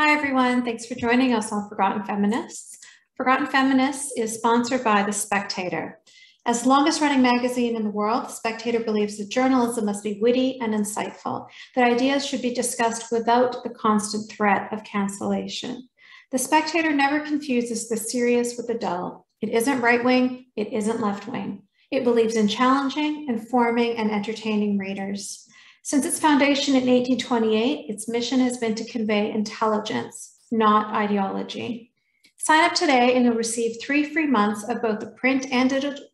Hi, everyone. Thanks for joining us on Forgotten Feminists. Forgotten Feminists is sponsored by The Spectator. As the longest running magazine in the world, The Spectator believes that journalism must be witty and insightful, that ideas should be discussed without the constant threat of cancellation. The Spectator never confuses the serious with the dull. It isn't right wing, it isn't left wing. It believes in challenging, informing, and entertaining readers. Since its foundation in 1828, its mission has been to convey intelligence, not ideology. Sign up today and you'll receive three free months of both the print and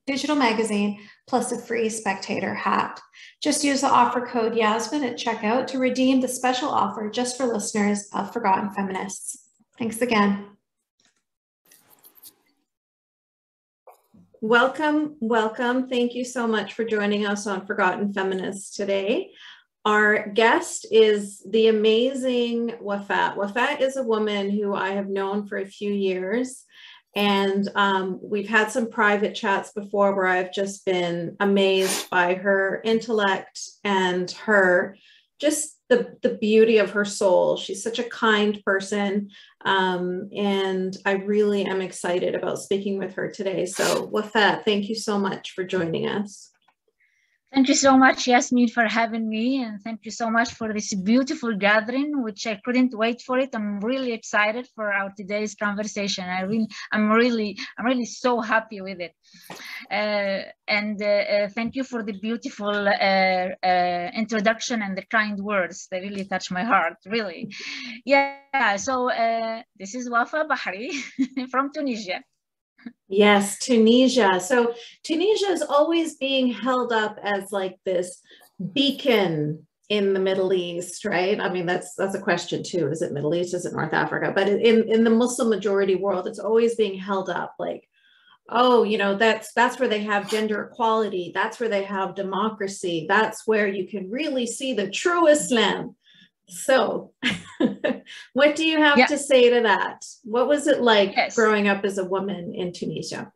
digital magazine, plus a free spectator hat. Just use the offer code Yasmine at checkout to redeem the special offer just for listeners of Forgotten Feminists. Thanks again. Welcome, welcome. Thank you so much for joining us on Forgotten Feminists today. Our guest is the amazing Wafa. Wafa is a woman who I have known for a few years. And um, we've had some private chats before where I've just been amazed by her intellect and her just the, the beauty of her soul. She's such a kind person. Um, and I really am excited about speaking with her today. So, Wafa, thank you so much for joining us. Thank you so much, Yasmine, for having me, and thank you so much for this beautiful gathering, which I couldn't wait for it. I'm really excited for our today's conversation. I really, I'm really, I'm really so happy with it. Uh, and uh, uh, thank you for the beautiful uh, uh, introduction and the kind words. They really touch my heart, really. Yeah. So uh, this is Wafa Bahri from Tunisia. Yes, Tunisia. So Tunisia is always being held up as like this beacon in the Middle East, right? I mean, that's that's a question too. Is it Middle East? Is it North Africa? But in in the Muslim majority world, it's always being held up like, oh, you know, that's that's where they have gender equality. That's where they have democracy. That's where you can really see the true Islam. So, what do you have yeah. to say to that? What was it like yes. growing up as a woman in Tunisia?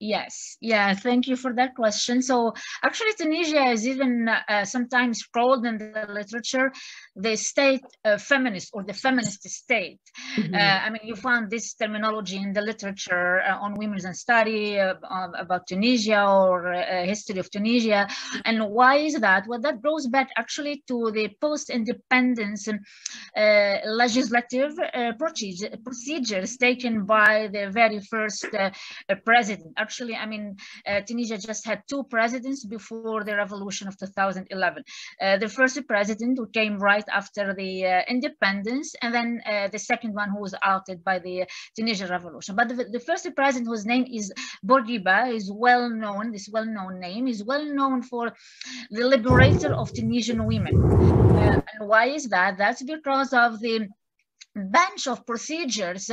Yes, yeah, thank you for that question. So actually Tunisia is even uh, sometimes called in the literature the state uh, feminist or the feminist state. Mm-hmm. Uh, I mean, you found this terminology in the literature uh, on women's and study uh, about Tunisia or uh, history of Tunisia. And why is that? Well, that goes back actually to the post-independence legislative procedures taken by the very first president actually, I mean, uh, Tunisia just had two presidents before the revolution of 2011. Uh, the first president who came right after the uh, independence, and then uh, the second one who was outed by the Tunisian revolution. But the, the first president whose name is Bourguiba is well known, this well-known name is well known for the liberator of Tunisian women. Uh, and why is that? That's because of the bunch of procedures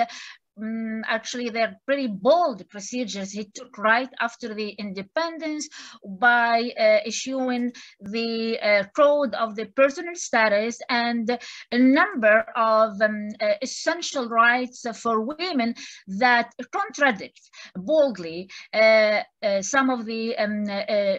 um, actually they're pretty bold procedures. He took right after the independence by uh, issuing the uh, code of the personal status and a number of um, uh, essential rights for women that contradict boldly uh, uh, some of the um, uh,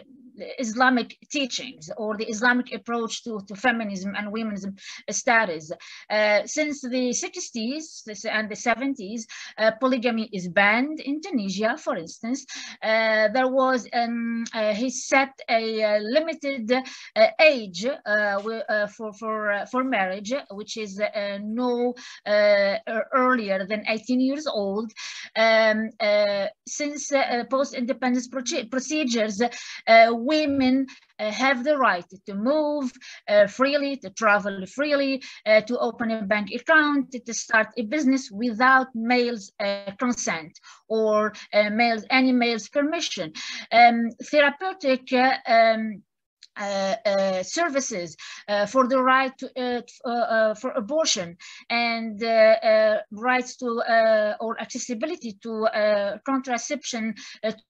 Islamic teachings or the Islamic approach to, to feminism and women's status. Uh, since the 60s and the 70s, uh, polygamy is banned in Tunisia, for instance. Uh, there was, um, uh, he set a uh, limited uh, age for, for, for marriage, which is no earlier than 18 years old. Um, since post-independence procedures, women uh, have the right to move uh, freely, to travel freely, uh, to open a bank account, to start a business without male's consent or male's, any male's permission. Um, therapeutic um, Uh, uh, services uh, for the right to, uh, for abortion and rights to or accessibility to contraception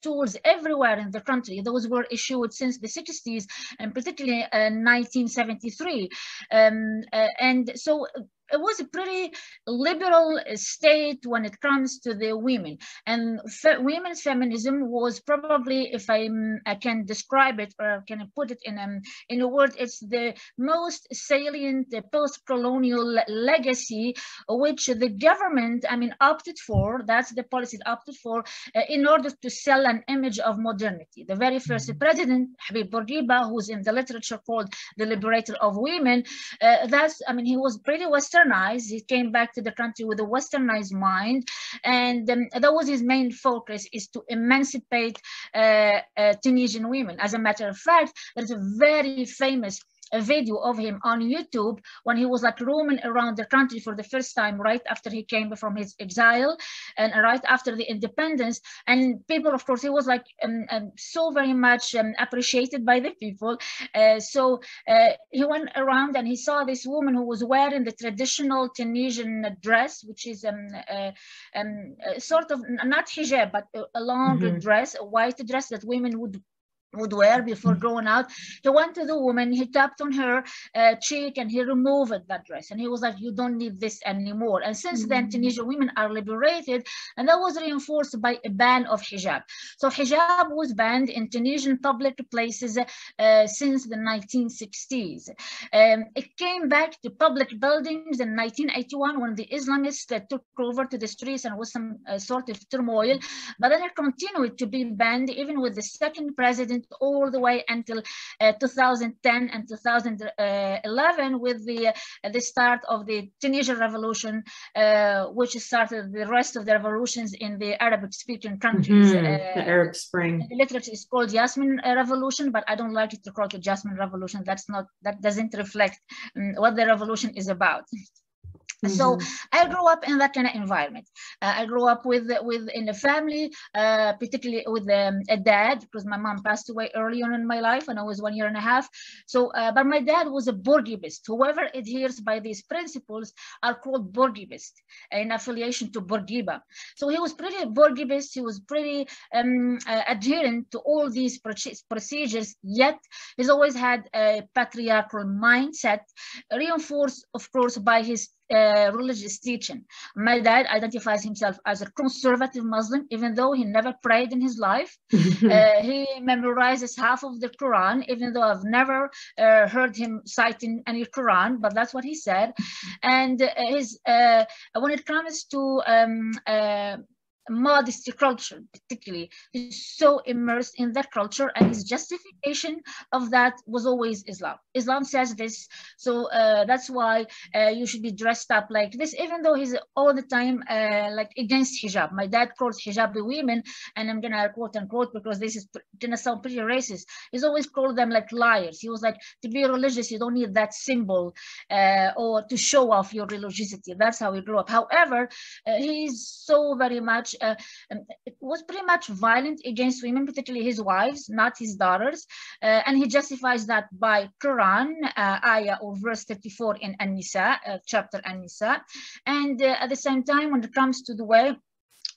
tools everywhere in the country. Those were issued since the 60s and particularly in 1973. Um, and so it was a pretty liberal state when it comes to the women. And fe women's feminism was probably, if I, I can describe it or can put it in a, in a word, it's the most salient post-colonial legacy which the government, I mean, opted for, that's the policy it opted for, uh, in order to sell an image of modernity. The very first mm-hmm. president, Habib Bourguiba, who's in the literature called the liberator of women, uh, that's, I mean, he was pretty westernized. He came back to the country with a westernized mind. And um, that was his main focus is to emancipate uh, uh Tunisian women. As a matter of fact, there's a very famous a video of him on YouTube when he was like roaming around the country for the first time, right after he came from his exile and right after the independence. And people, of course, he was like um, um, so very much um, appreciated by the people. Uh, so uh, he went around and he saw this woman who was wearing the traditional Tunisian dress, which is um, uh, um, sort of not hijab, but a, long mm -hmm. dress, a white dress that women would would wear before mm. going out. He went to the woman, he tapped on her uh, cheek and he removed that dress. And he was like, you don't need this anymore. And since mm-hmm. then, mm. Tunisian women are liberated and that was reinforced by a ban of hijab. So hijab was banned in Tunisian public places uh, since the 1960s. Um, it came back to public buildings in 1981 when the Islamists uh, took over to the streets and was some uh, sort of turmoil. But then it continued to be banned even with the second president all the way until uh, 2010 and 2011 with the, uh, the start of the Tunisian revolution, uh, which started the rest of the revolutions in the Arabic speaking countries. Mm -hmm. the Arab Spring. The literature is called Jasmine Revolution, but I don't like it to call it Jasmine Revolution. That's not, that doesn't reflect um, what the revolution is about. Mm -hmm. So mm-hmm. I grew up in that kind of environment. Uh, I grew up with with in a family, uh, particularly with um, a dad, because my mom passed away early on in my life when I was one year and a half. So, uh, but my dad was a Bourguibist. Whoever adheres by these principles are called Bourguibist in affiliation to Bourguiba. So he was pretty Bourguibist. He was pretty um, uh, adherent to all these procedures. Yet he's always had a patriarchal mindset, reinforced, of course, by his uh, religious teaching. My dad identifies himself as a conservative Muslim, even though he never prayed in his life. uh, he memorizes half of the Quran, even though I've never uh, heard him citing any Quran, but that's what he said. And uh, his uh, when it comes to um, uh, modesty culture, particularly. He's so immersed in that culture, and his justification of that was always Islam. Islam says this, so uh, that's why uh, you should be dressed up like this, even though he's all the time uh, like against hijab. My dad calls hijab the women, and I'm gonna quote unquote because this is gonna sound pretty racist. He's always called them like liars. He was like, to be religious, you don't need that symbol uh, or to show off your religiosity. That's how he grew up. However, uh, he's so very much uh, um, was pretty much violent against women, particularly his wives, not his daughters. Uh, and he justifies that by Quran, uh, ayah or verse 34 in An-Nisa, uh, chapter An-Nisa. And uh, at the same time, when it comes to the way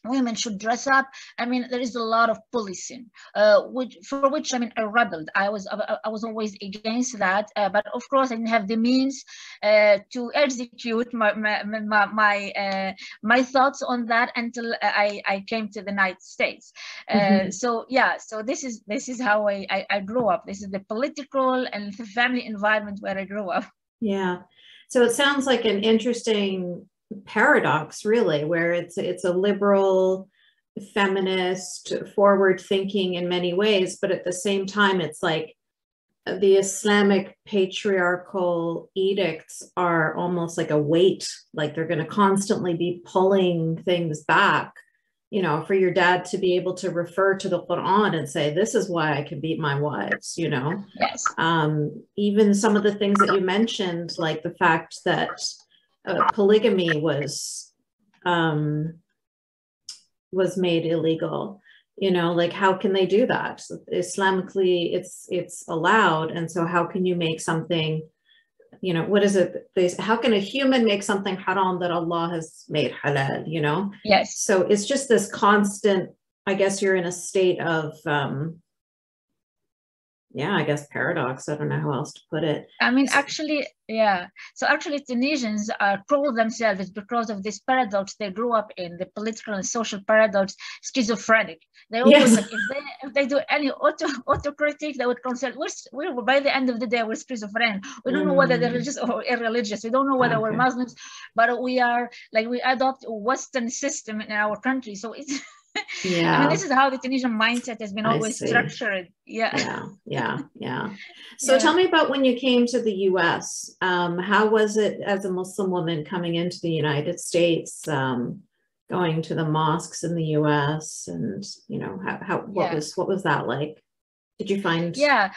women should dress up. I mean, there is a lot of policing, uh, which for which I mean I rebelled. I was I was always against that, uh, but of course I didn't have the means uh, to execute my my my my, uh, my, thoughts on that until I I came to the United States. Uh, mm-hmm. So yeah, so this is this is how I, I I grew up. This is the political and the family environment where I grew up. Yeah. So it sounds like an interesting paradox really where it's it's a liberal feminist forward thinking in many ways but at the same time it's like the islamic patriarchal edicts are almost like a weight like they're going to constantly be pulling things back you know for your dad to be able to refer to the quran and say this is why i can beat my wives you know? Yes. Um even some of the things that you mentioned like the fact that uh, polygamy was um, was made illegal. You know like how can they do that? Islamically it's it's allowed. And so how can you make something you know what is it? They, how can a human make something haram that allah has made halal you know? Yes. So it's just this constant i guess you're in a state of um yeah, I guess paradox. I don't know how else to put it. I mean, actually, yeah. So actually, Tunisians uh, call themselves because of this paradox they grew up in, the political and social paradox, schizophrenic. They always yes. like, if they if they do any auto autocritic, they would consider we're, we're by the end of the day we're schizophrenic. We don't mm. know whether they're religious or irreligious. We don't know whether okay. we're Muslims, but we are like we adopt a Western system in our country. So it's yeah I mean, this is how the Tunisian mindset has been always structured. Yeah. Yeah yeah yeah. So yeah. tell me about when you came to the US um, how was it as a Muslim woman coming into the United States um, going to the mosques in the US and you know how, how what yeah. was what was that like? Did you find yeah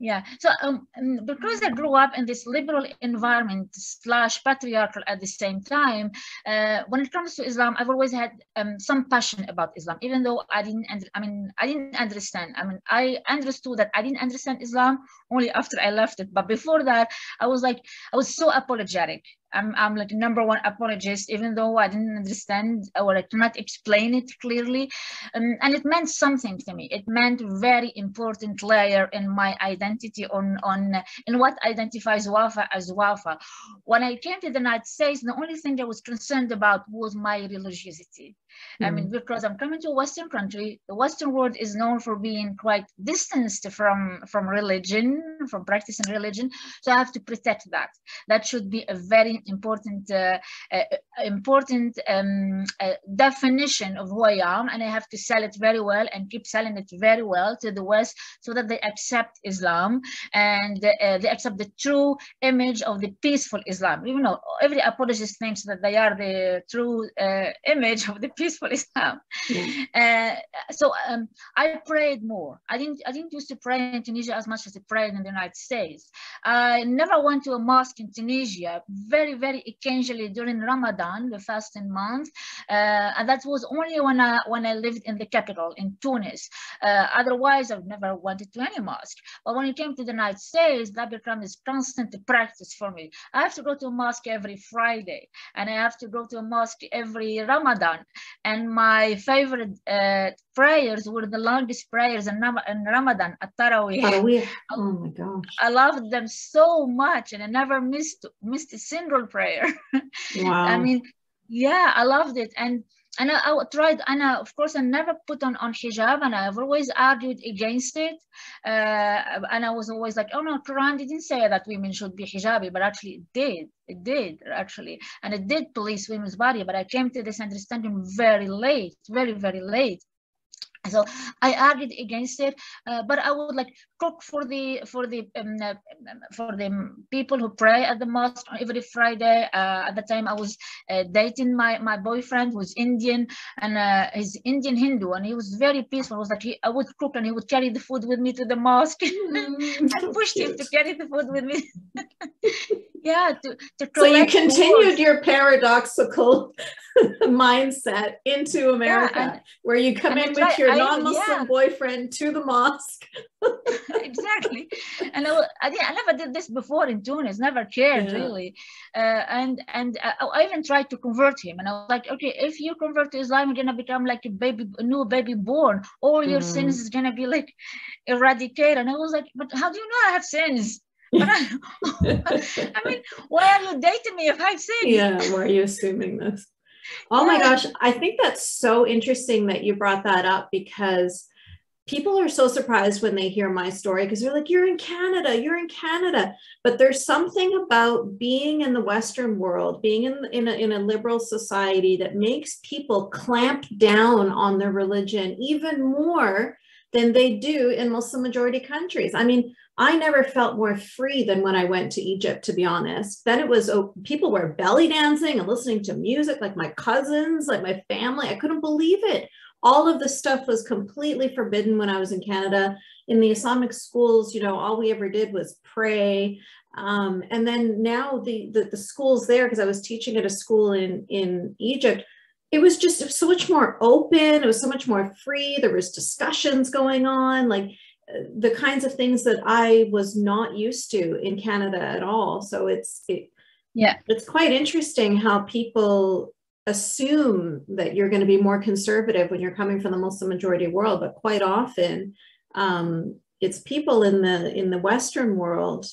yeah. So um, because i grew up in this liberal environment slash patriarchal at the same time uh, when it comes to islam i've always had um, some passion about islam even though i didn't i mean i didn't understand. I mean i understood that i didn't understand islam only after i left it but before that i was like i was so apologetic I'm, I'm like number one apologist, even though I didn't understand or I cannot explain it clearly. Um, and it meant something to me. It meant very important layer in my identity on, on in what identifies Wafa as Wafa. When I came to the United States, the only thing I was concerned about was my religiosity. Mm. I mean, hmm. because I'm coming to a Western country, the Western world is known for being quite distanced from, from religion, from practicing religion. So I have to protect that. That should be a very important, uh, uh, important um, uh, definition of who I am. And I have to sell it very well and keep selling it very well to the West so that they accept Islam and uh, they accept the true image of the peaceful Islam. You know, every apologist thinks that they are the true uh, image of the peaceful Islam. Yeah. Uh, so um, I prayed more. I didn't. I didn't used to pray in Tunisia as much as I prayed in the United States. I never went to a mosque in Tunisia. Very, very occasionally during Ramadan, the fasting month, uh, and that was only when I when I lived in the capital in Tunis. Uh, otherwise, I've never went to any mosque. But when it came to the United States, that became this constant practice for me. I have to go to a mosque every Friday, and I have to go to a mosque every Ramadan and my favorite uh, prayers were the longest prayers in, in Ramadan at. Oh my gosh. I loved them so much and I never missed missed a single prayer. Wow. I mean, yeah, I loved it. And and I, I, tried and I, of course I never put on on hijab and I've always argued against it. Uh, and I was always like oh no Quran didn't say that women should be hijabi but actually it did it did actually. And it did police women's body but I came to this understanding very late very very late. So i argued against it uh, but i would like cook for the for the um, uh, for the people who pray at the mosque every friday. Uh, at the time i was uh, dating my my boyfriend who was indian and uh, he's indian hindu and he was very peaceful. I was like he, i would cook and he would carry the food with me to the mosque. Mm, i pushed him to carry the food with me. Yeah to, to so you continued your paradoxical mindset into america yeah, and, where you come in with your non-muslim yeah. boyfriend to the mosque exactly and I, I, I, never did this before in tunis never cared yeah. really uh, and and I, I, even tried to convert him and i was like okay if you convert to islam you're gonna become like a baby a new baby born all your mm. sins is gonna be like eradicated and i was like but how do you know i have sins I, I mean, why are you dating me if I've seen? Yeah, why are you assuming this? Oh yeah. my gosh, I think that's so interesting that you brought that up because people are so surprised when they hear my story because they're like, You're in Canada, you're in Canada. But there's something about being in the Western world, being in, in, a, in a liberal society that makes people clamp down on their religion even more than they do in Muslim majority countries. I mean, I never felt more free than when I went to Egypt, to be honest. Then it was oh, people were belly dancing and listening to music, like my cousins, like my family. I couldn't believe it. All of this stuff was completely forbidden when I was in Canada. In the Islamic schools, you know, all we ever did was pray. Um, and then now the, the, the schools there, because I was teaching at a school in, in Egypt, it was just it was so much more open. It was so much more free. There was discussions going on. Like the kinds of things that I was not used to in Canada at all. So it's it, yeah, it's quite interesting how people assume that you're going to be more conservative when you're coming from the Muslim majority world, but quite often um, it's people in the in the Western world.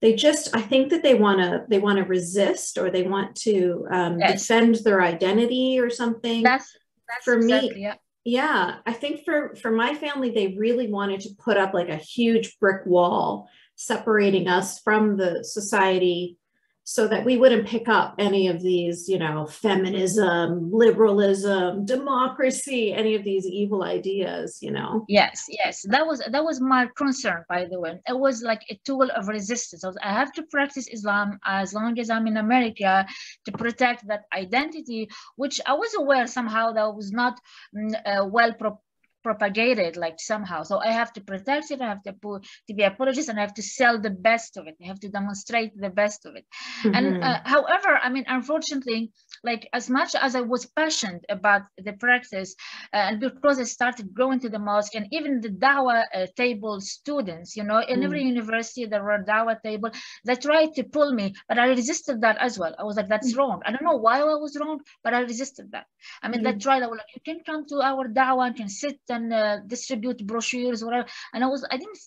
They just, I think that they want to they want to resist or they want to um, yes. defend their identity or something. That's, that's for exactly, me. Yeah. yeah, I think for for my family, they really wanted to put up like a huge brick wall separating us from the society so that we wouldn't pick up any of these, you know, feminism, liberalism, democracy, any of these evil ideas, you know. Yes, yes, that was that was my concern, by the way. It was like a tool of resistance. I was, I have to practice Islam as long as I'm in America to protect that identity, which I was aware somehow that was not mm, uh, well pro- propagated like somehow. So I have to protect it. I have to put, to be apologist and I have to sell the best of it. I have to demonstrate the best of it. Mm-hmm. And uh, however, I mean, unfortunately, like as much as I was passionate about the practice uh, and because I started going to the mosque and even the Dawah uh, table students, you know, in mm every university there were Dawah table, they tried to pull me, but I resisted that as well. I was like, that's mm wrong. I don't know why I was wrong, but I resisted that. I mean, mm they tried, I was like, you can come to our Dawah and can sit and uh, distribute brochures or whatever. And I was, I didn't,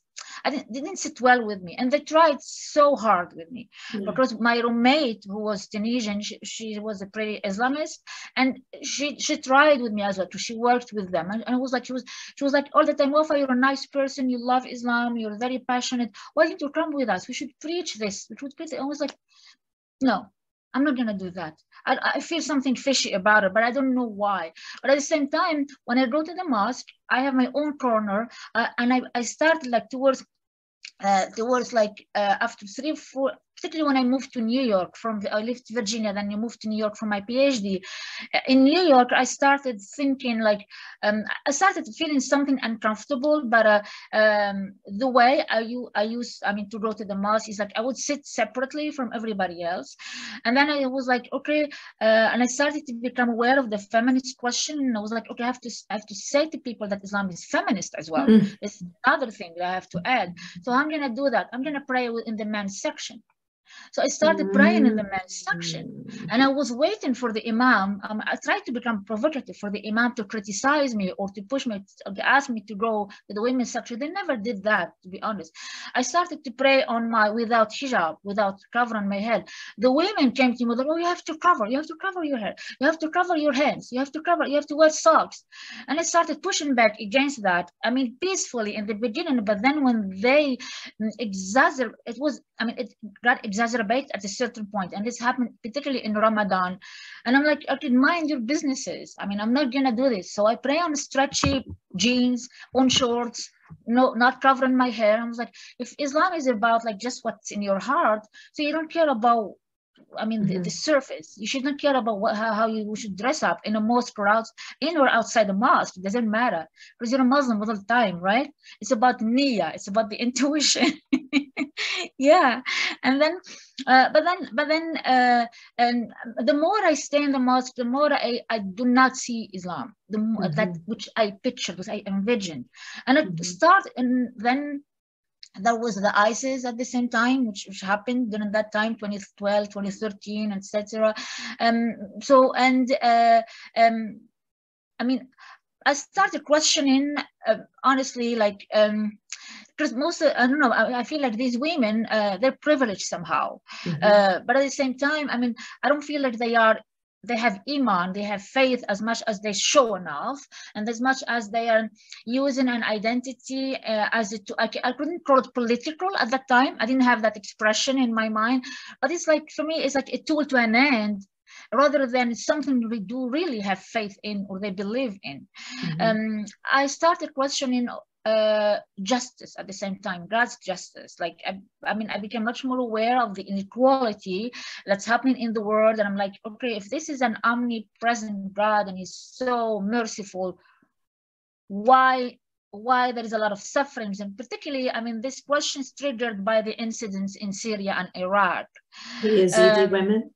I didn't, didn't sit well with me. And they tried so hard with me yeah. because my roommate, who was Tunisian, she, she, was a pretty Islamist, and she she tried with me as well. She worked with them, and, and it was like she was she was like all the time, Wafa, you're a nice person, you love Islam, you're very passionate. Why don't you come with us? We should preach this. We should preach it. I was like, no, I'm not gonna do that. I, I feel something fishy about it, but I don't know why. But at the same time, when I go to the mosque, I have my own corner, uh, and I, I started like towards uh, towards like uh, after three, four, particularly when I moved to New York from, the, I lived Virginia, then you moved to New York for my PhD. In New York, I started thinking like, um, I started feeling something uncomfortable, but uh, um, the way I used, I mean, to go to the mosque is like, I would sit separately from everybody else. And then I was like, okay, uh, and I started to become aware of the feminist question. And I was like, okay, I have to, I have to say to people that Islam is feminist as well. Mm-hmm. It's another thing that I have to add. So I'm going to do that. I'm going to pray in the men's section. So I started praying in the men's section and I was waiting for the Imam. Um, I tried to become provocative for the Imam to criticize me or to push me, to ask me to go to the women's section. They never did that, to be honest. I started to pray on my, without hijab, without covering my head. The women came to me, like, oh, you have to cover, you have to cover your head, you have to cover your hands, you have to cover, you have to wear socks. And I started pushing back against that. I mean, peacefully in the beginning, but then when they mm, it was, I mean, it got exaggerated exacerbate at a certain point. And this happened particularly in ramadan. And i'm like okay mind your businesses. I mean i'm not gonna do this. So i pray on stretchy jeans on shorts no not covering my hair. I was like if islam is about like just what's in your heart so you don't care about I mean, mm-hmm. the, the, surface. You should not care about what, how, how you should dress up in a mosque or out, in or outside the mosque. It doesn't matter because you're a Muslim all the time, right? It's about niyyah. It's about the intuition. yeah, and then, uh, but then, but then, uh, and the more I stay in the mosque, the more I, I do not see Islam. The more mm-hmm. that which I pictured, which I envisioned, and it mm-hmm. start and then there was the ISIS at the same time, which, which happened during that time, 2012, 2013, etc. Um, so, and uh, um, I mean, I started questioning, uh, honestly, like, um, because most, of, I don't know, I, I, feel like these women, uh, they're privileged somehow. Mm-hmm. Uh, but at the same time, I mean, I don't feel like they are they have iman, they have faith as much as they show enough, and as much as they are using an identity uh, as it. I, I couldn't call it political at that time. I didn't have that expression in my mind, but it's like for me, it's like a tool to an end rather than something we do really have faith in or they believe in. Mm-hmm. Um, I started questioning uh, justice at the same time, God's justice. Like, I, I, mean, I became much more aware of the inequality that's happening in the world. And I'm like, okay, if this is an omnipresent God and He's so merciful, why? Why there is a lot of sufferings, and particularly, I mean, this question is triggered by the incidents in Syria and Iraq. The Yazidi um, women.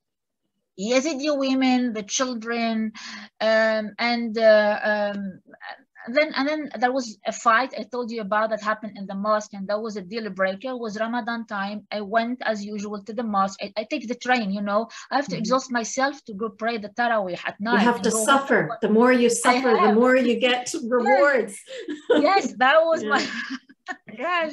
Yazidi women, the children, um, and uh, um, and then and then there was a fight I told you about that happened in the mosque, and that was a deal breaker. It was Ramadan time. I went as usual to the mosque. I, I take the train, you know. I have to mm-hmm. exhaust myself to go pray the Tarawih at night. You have to suffer. The more you suffer, the more you get rewards. Yes, that was yeah. my gosh.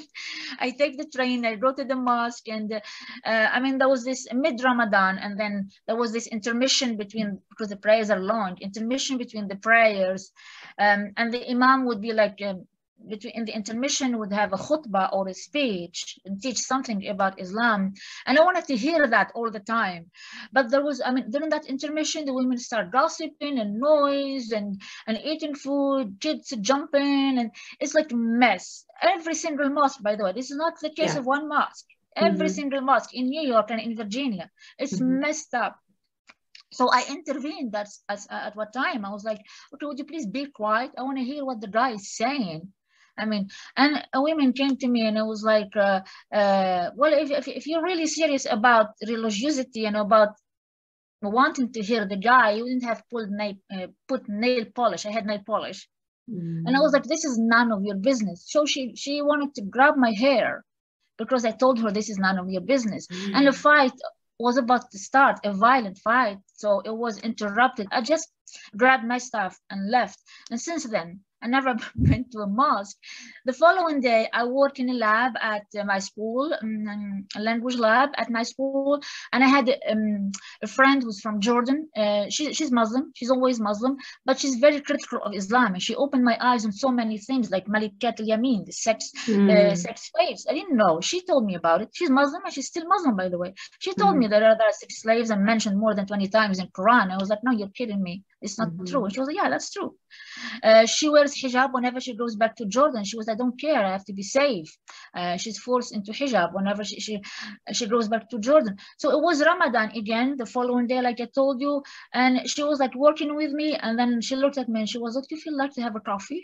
I take the train, I go to the mosque, and uh, I mean, there was this mid Ramadan, and then there was this intermission between, because the prayers are long, intermission between the prayers. Um, and the Imam would be like, um, between in the intermission would have a khutbah or a speech and teach something about Islam. And I wanted to hear that all the time. But there was, I mean, during that intermission, the women start gossiping and noise and, and eating food, kids jumping, and it's like a mess. Every single mosque, by the way, this is not the case yeah. of one mosque. Every mm-hmm. single mosque in New York and in Virginia, it's mm-hmm. messed up. So I intervened. That's as, at what time I was like, okay, would you please be quiet? I want to hear what the guy is saying. I mean, and women came to me and it was like, uh, uh, well, if, if, if, you're really serious about religiosity and about wanting to hear the guy, you wouldn't have pulled nail, uh, put nail polish. I had nail polish. Mm. And I was like, this is none of your business. So she, she wanted to grab my hair because I told her this is none of your business. Mm. And the fight was about to start, a violent fight. So it was interrupted. I just grabbed my stuff and left. And since then, I never went to a mosque. The following day, I worked in a lab at uh, my school, um, a language lab at my school, and I had um, a friend who's from Jordan. Uh, she, she's Muslim. She's always Muslim, but she's very critical of Islam, and she opened my eyes on so many things, like Malikat al-Yamin, the sex mm. uh, hmm. sex slaves. I didn't know. She told me about it. She's Muslim, and she's still Muslim, by the way. She told mm. me that there are sex slaves and mentioned more than 20 times in Quran. I was like, no, you're kidding me. It's not mm-hmm. true. And she was like, yeah, that's true. Uh, she wears hijab whenever she goes back to Jordan. She was, I don't care. I have to be safe. Uh, she's forced into hijab whenever she, she, she goes back to Jordan. So it was Ramadan again, the following day, like I told you. And she was like working with me. And then she looked at me and she was like, do you feel like to have a coffee?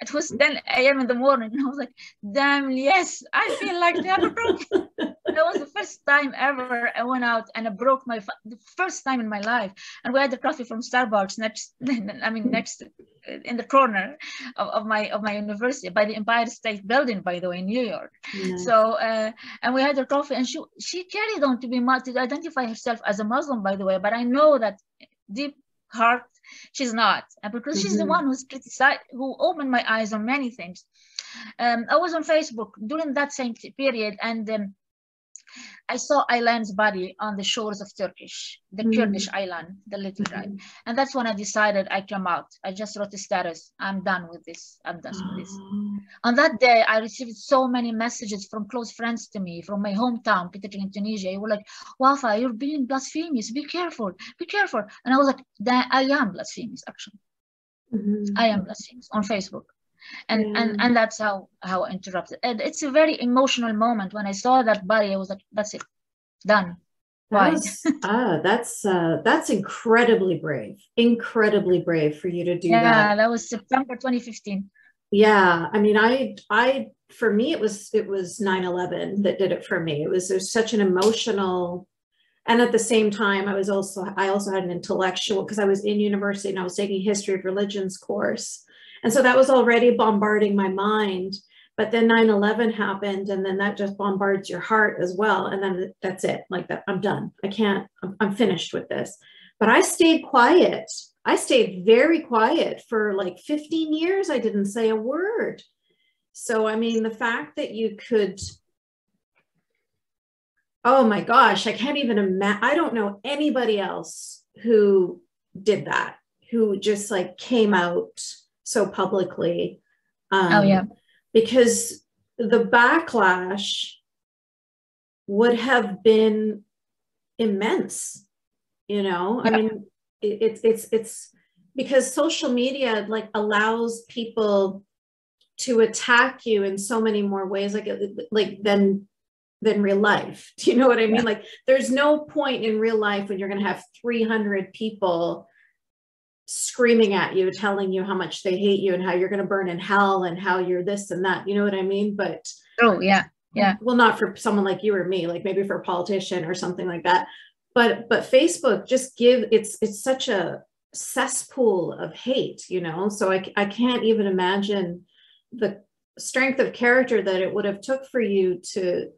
It was 10 a.m. in the morning. And I was like, damn, yes, I feel like a coffee. that was the first time ever I went out and I broke my the first time in my life. And we had the coffee from Starbucks next. I mean, next in the corner of, of my of my university by the Empire State Building, by the way, in New York. Nice. So uh, and we had the coffee, and she she carried on to be to identify herself as a Muslim, by the way. But I know that deep heart she's not and because mm-hmm. she's the mm-hmm. one who's criticized who opened my eyes on many things um, i was on facebook during that same period and um, I saw Aylan's body on the shores of Turkish, the mm. Kurdish island, the little guy. Mm. And that's when I decided I come out. I just wrote a status. I'm done with this. I'm done with this. On that day, I received so many messages from close friends to me from my hometown, particularly in Tunisia. They were like, Wafa, you're being blasphemous. Be careful. Be careful. And I was like, I am blasphemous, actually. Mm-hmm. I am blasphemous on Facebook and mm. and and that's how how I interrupted. And it's a very emotional moment when I saw that body. I was like, that's it, done. Why? That's, ah, that's uh, that's incredibly brave. Incredibly brave for you to do yeah, that. Yeah, that was September 2015. Yeah, I mean, I I for me it was it was 9/11 that did it for me. It was there's such an emotional and at the same time i was also i also had an intellectual because i was in university and i was taking history of religions course and so that was already bombarding my mind. But then 9 11 happened, and then that just bombards your heart as well. And then that's it. Like that, I'm done. I can't, I'm, I'm finished with this. But I stayed quiet. I stayed very quiet for like 15 years. I didn't say a word. So, I mean, the fact that you could, oh my gosh, I can't even imagine. I don't know anybody else who did that, who just like came out so publicly. Um, oh, yeah. Because the backlash would have been immense, you know? Yeah. I mean, it's, it, it's, it's because social media like allows people to attack you in so many more ways, like, like than than real life. Do you know what I mean? Yeah. Like there's no point in real life when you're going to have 300 people screaming at you, telling you how much they hate you and how you're going to burn in hell and how you're this and that. You know what I mean? But oh yeah, yeah. Well, not for someone like you or me, like maybe for a politician or something like that. But but Facebook just give it's it's such a cesspool of hate, you know. So I I can't even imagine the strength of character that it would have took for you to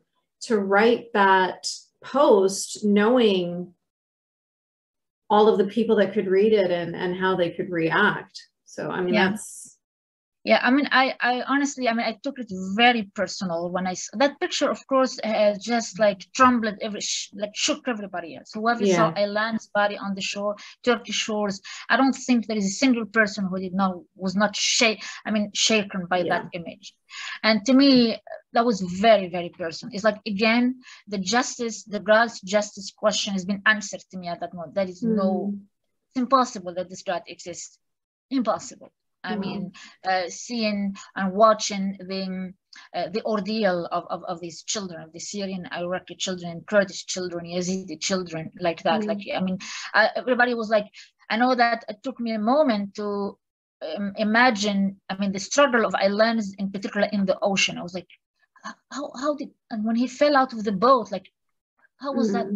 to write that post knowing all of the people that could read it and and how they could react so i mean yeah. that's yeah i mean i i honestly i mean i took it very personal when i that picture of course uh, just like trembled every like shook everybody else whoever yeah. saw Aylan's body on the shore turkish shores i don't think there is a single person who did not was not shake i mean shaken by yeah. that image and to me that was very very personal it's like again the justice the girl's justice question has been answered to me at that moment there is mm. no hmm. it's impossible that this God exists impossible I wow. mean, uh, seeing and watching the uh, the ordeal of, of, of, these children, of the Syrian, Iraqi children, Kurdish children, Yazidi children, like that. Mm. Like, I mean, uh, everybody was like, I know that it took me a moment to um, imagine, I mean, the struggle of Aylan's in particular in the ocean. I was like, how, how did, and when he fell out of the boat, like, how was mm. that?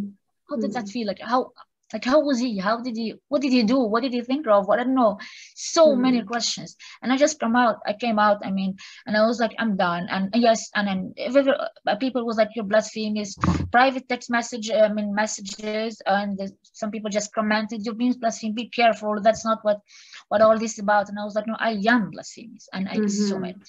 How did mm. that feel? Like, how, like how was he? How did he what did he do? What did he think of? What i don't know. So mm-hmm. many questions. And i just come out i came out i mean and i was like i'm done. And yes and then if uh, people was like you're blasphemous private text message i mean messages and some people just commented you're being blasphemous be careful. That's not what what all this is about. And i was like no i am blasphemous and i mm-hmm. assume it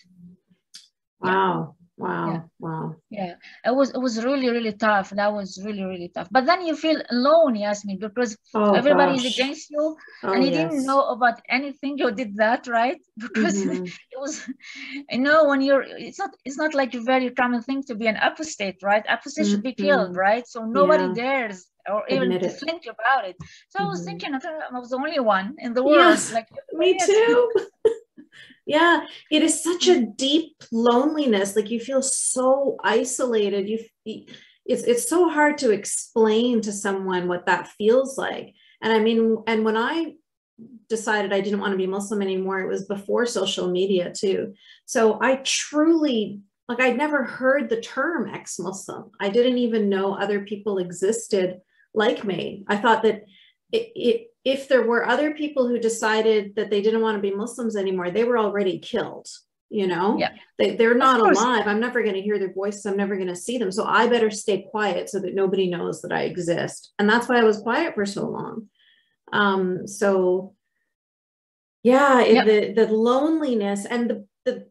wow Wow. Yeah. Wow. Yeah. It was it was really, really tough. That was really, really tough. But then you feel alone, Yasmine, because oh, everybody is against you oh, and you yes. didn't know about anything. You did that, right? Because mm-hmm. it was you know when you're it's not it's not like a very common thing to be an apostate, right? Apostate mm-hmm. should be killed, mm-hmm. right? So nobody yeah. dares or even to think about it. So I was mm-hmm. thinking I was the only one in the world. Yes, like me too. Yeah, it is such a deep loneliness. Like you feel so isolated. You it's it's so hard to explain to someone what that feels like. And I mean, and when I decided I didn't want to be Muslim anymore, it was before social media too. So I truly like I'd never heard the term ex-Muslim. I didn't even know other people existed like me. I thought that it, it if there were other people who decided that they didn't want to be Muslims anymore, they were already killed. You know, yeah. they, they're not alive. I'm never going to hear their voices. I'm never going to see them. So I better stay quiet so that nobody knows that I exist. And that's why I was quiet for so long. Um, so yeah, yep. the, the loneliness and the, the,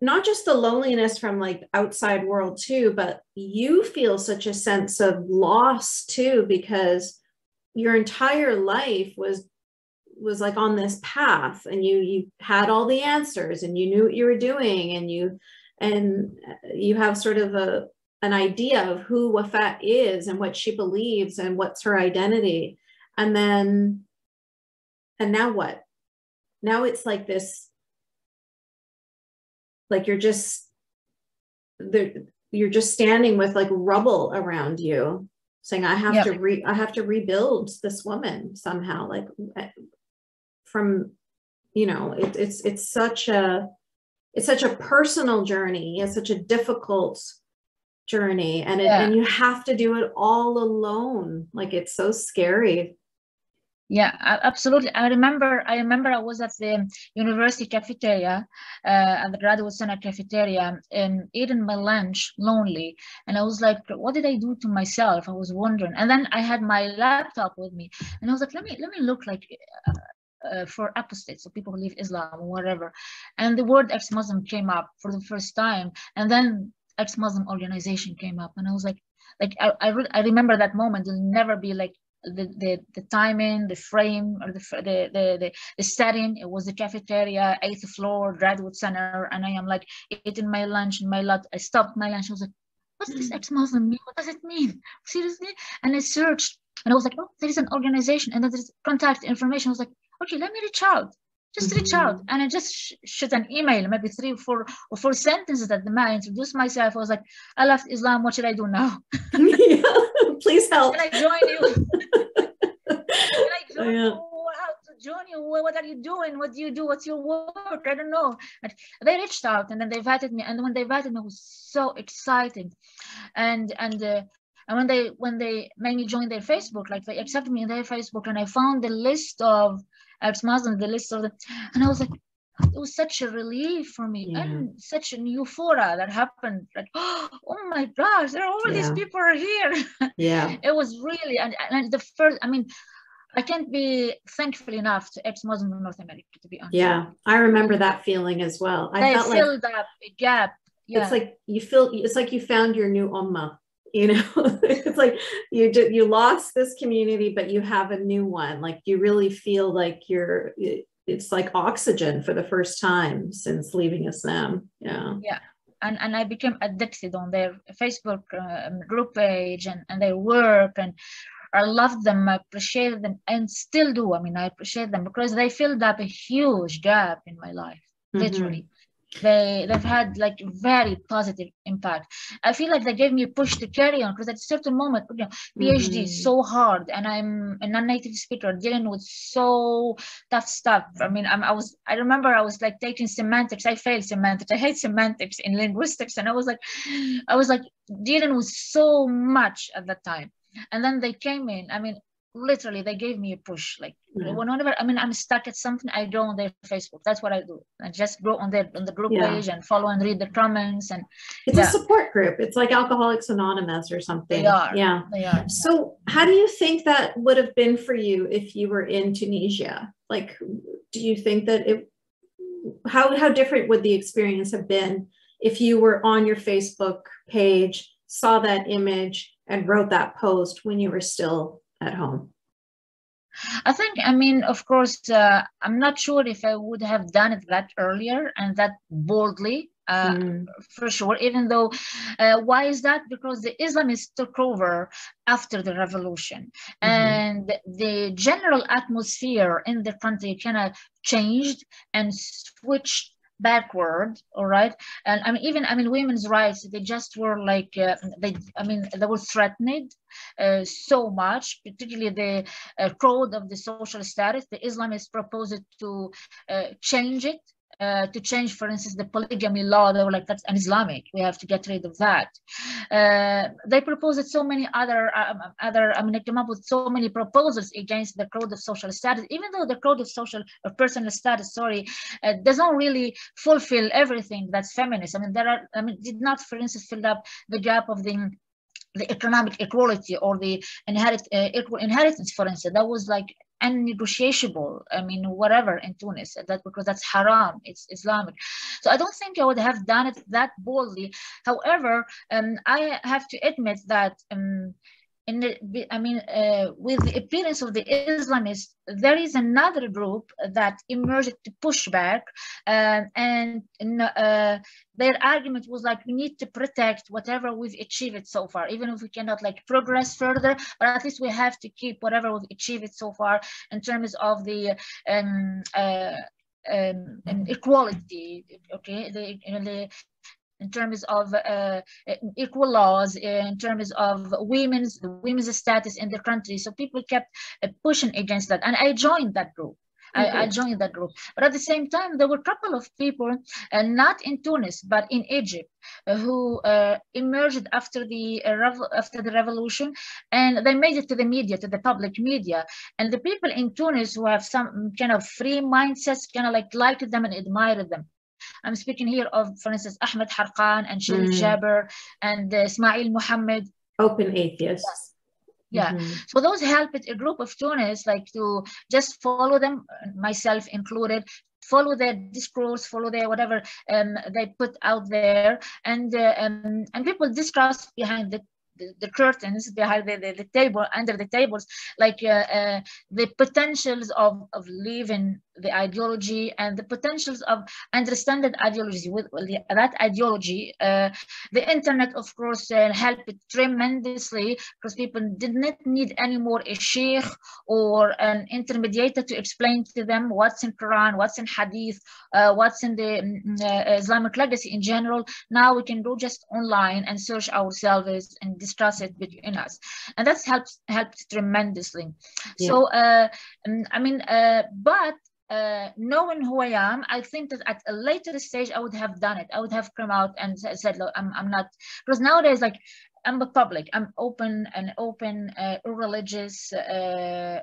not just the loneliness from like outside world too, but you feel such a sense of loss too, because your entire life was was like on this path and you you had all the answers and you knew what you were doing and you and you have sort of a an idea of who Wafa is and what she believes and what's her identity. And then and now what? Now it's like this like you're just there you're just standing with like rubble around you saying i have yep. to re i have to rebuild this woman somehow like eh, from you know it, it's it's such a it's such a personal journey it's such a difficult journey and it, yeah. and you have to do it all alone like it's so scary yeah absolutely i remember i remember i was at the university cafeteria uh, at the graduate center cafeteria and eating my lunch lonely and i was like what did i do to myself i was wondering and then i had my laptop with me and i was like let me let me look like uh, uh, for apostates, so people who leave Islam or whatever. And the word ex-Muslim came up for the first time. And then ex-Muslim organization came up. And I was like, like I, I, re I remember that moment. It'll never be like the, the, the timing, the frame, or the, the, the, the, setting. It was the cafeteria, eighth floor, Redwood center. And I am like eating my lunch in my lot. I stopped my lunch. I was like, what's this hmm. ex-Muslim mean? What does it mean? Seriously? And I searched and I was like, oh, there is an organization and then there's contact information. I was like, okay, let me reach out. Just mm-hmm. reach out. And I just sh- shoot an email, maybe three or four or four sentences at the man, I introduced myself. I was like, I left Islam. What should I do now? yeah, please help. Can I join you? Can I join oh, yeah. you? How to join you? What are you doing? What do you do? What's your work? I don't know. But they reached out and then they invited me. And when they invited me, it was so exciting. And and uh, and when they when they made me join their Facebook, like they accepted me in their Facebook, and I found the list of ex-Muslims, the list of the, and I was like, it was such a relief for me yeah. and such an euphoria that happened. Like, oh my gosh, there are all yeah. these people are here. Yeah, it was really and, and the first. I mean, I can't be thankful enough to ex-Muslim in North America, to be honest. Yeah, I remember that feeling as well. I they felt like filled up a gap. Yeah. it's like you feel it's like you found your new ummah. You know, it's like you did you lost this community, but you have a new one. Like you really feel like you're. It's like oxygen for the first time since leaving Islam. Yeah. Yeah and, and I became addicted on their Facebook um, group page and, and their work and I loved them, I appreciated them and still do. I mean, I appreciate them because they filled up a huge gap in my life, Mhm. literally. They, they've had like very positive impact. I feel like they gave me a push to carry on because at a certain moment, you know, PhD Mhm. is so hard and I'm a non-native speaker dealing with so tough stuff. I mean, I'm, I was, I remember I was like taking semantics. I failed semantics. I hate semantics in linguistics. And I was like, I was like dealing with so much at that time. And then they came in. I mean, literally, they gave me a push. Like Yeah. whenever, I mean, I'm stuck at something, I go on their Facebook. That's what I do. I just go on their on the group Yeah. page and follow and read the comments. And It's Yeah. a support group. It's like Alcoholics Anonymous or something. They are. Yeah. they are. So, how do you think that would have been for you if you were in Tunisia? Like, do you think that it? How how different would the experience have been if you were on your Facebook page, saw that image, and wrote that post when you were still at home? I think, I mean, of course, uh, I'm not sure if I would have done it that earlier and that boldly. Uh, Mm, for sure even though uh, why is that because the islamists took over after the revolution Mhm. and the general atmosphere in the country kind of changed and switched backward all right? And i mean even i mean women's rights they just were like uh, they i mean they were threatened uh, so much particularly the uh, code of the social status. The islamists proposed to uh, change it uh, to change, for instance, the polygamy law. They were like, that's an Islamic. We have to get rid of that. Uh, they proposed so many other, um, other. I mean, they came up with so many proposals against the code of social status. Even though the code of social or personal status, sorry, uh, doesn't really fulfill everything that's feminist. I mean, there are. I mean, did not, for instance, fill up the gap of the the economic equality or the inherit, uh, equal inheritance, for instance, that was like unnegotiable. I mean, whatever in Tunis, that because that's haram, it's Islamic. So I don't think I would have done it that boldly. However, um, I have to admit that. Um, in the, I mean, uh, with the appearance of the Islamists, there is another group that emerged to push back, uh, and uh, their argument was like, we need to protect whatever we've achieved so far, even if we cannot like progress further, but at least we have to keep whatever we've achieved so far in terms of the um, uh, um, equality, okay, the, you know, the in terms of uh, equal laws, in terms of women's women's status in the country. So people kept uh, pushing against that, and I joined that group. I, I, joined that group. But at the same time, there were a couple of people, uh, not in Tunis, but in Egypt, uh, who uh, emerged after the after the revolution, and they made it to the media, to the public media. And the people in Tunis who have some kind of free mindsets, kind of like liked them and admired them. I'm speaking here of, for instance, Ahmed Harqan and Sharif mm. Jaber and uh, Ismail Muhammad. Open atheists. Yes. Yeah. Mm-hmm. So those helped a group of Tunis like to just follow them, myself included, follow their discourse, follow their whatever um, they put out there, and uh, um, and people discuss behind the the, the, curtains behind the, the, the, table under the tables like uh, uh, the potentials of, of leaving the ideology and the potentials of understanding ideology with that ideology uh, the internet of course helped tremendously because people did not need anymore a sheikh or an intermediator to explain to them what's in quran what's in hadith what's in the islamic legacy in general. Now we can go just online and search ourselves and discuss it between us and that's helped helped tremendously yeah. so uh, i mean uh, but uh, knowing who I am, I think that at a later stage I would have done it. I would have come out and said, "Look, I'm, I'm not," because nowadays, like, I'm a public, I'm open and open, uh, religious, uh,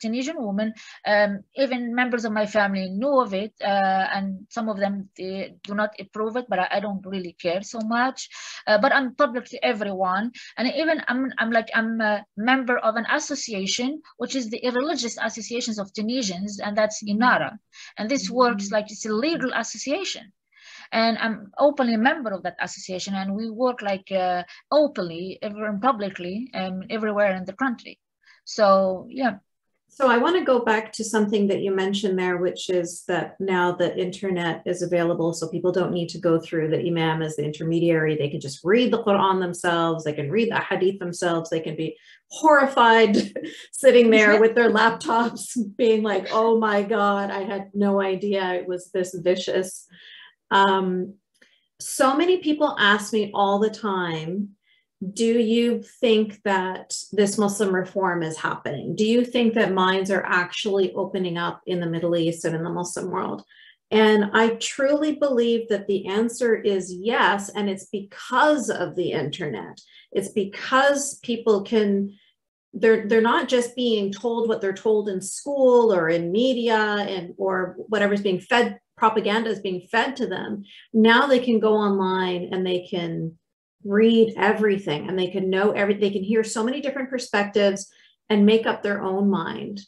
Tunisian women. Um, even members of my family knew of it, uh, and some of them do not approve it, but I, I don't really care so much. Uh, but I'm public to everyone, and even I'm, I'm like I'm a member of an association, which is the Religious Associations of Tunisians, and that's INARA, and this works mm-hmm. like it's a legal association and I'm openly a member of that association, and we work like uh, openly, ever publicly, um, everywhere in the country. So yeah. So I want to go back to something that you mentioned there, which is that now the internet is available, so people don't need to go through the imam as the intermediary. They can just read the Quran themselves. They can read the hadith themselves. They can be horrified sitting there with their laptops, being like, "Oh my God, I had no idea it was this vicious." Um, so many people ask me all the time, do you think that this Muslim reform is happening? Do you think that minds are actually opening up in the Middle East and in the Muslim world? And I truly believe that the answer is yes. And it's because of the internet. It's because people can, they're, they're not just being told what they're told in school or in media and or whatever's being fed propaganda is being fed to them. Now they can go online and they can read everything and they can know every they can hear so many different perspectives and make up their own mind.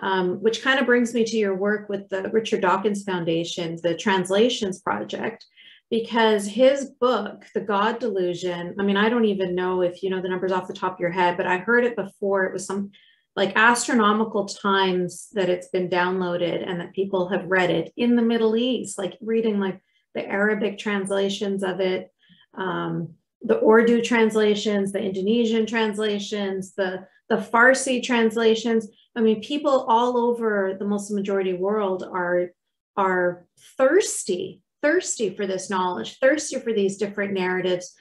Um, which kind of brings me to your work with the Richard Dawkins Foundation, the Translations Project, because his book, The God Delusion, I mean, I don't even know if you know the numbers off the top of your head, but I heard it before. It was some like astronomical times that it's been downloaded and that people have read it in the Middle East, like reading like the Arabic translations of it, um, the Urdu translations, the Indonesian translations, the, the Farsi translations. I mean, people all over the Muslim majority world are, are thirsty, thirsty for this knowledge, thirsty for these different narratives.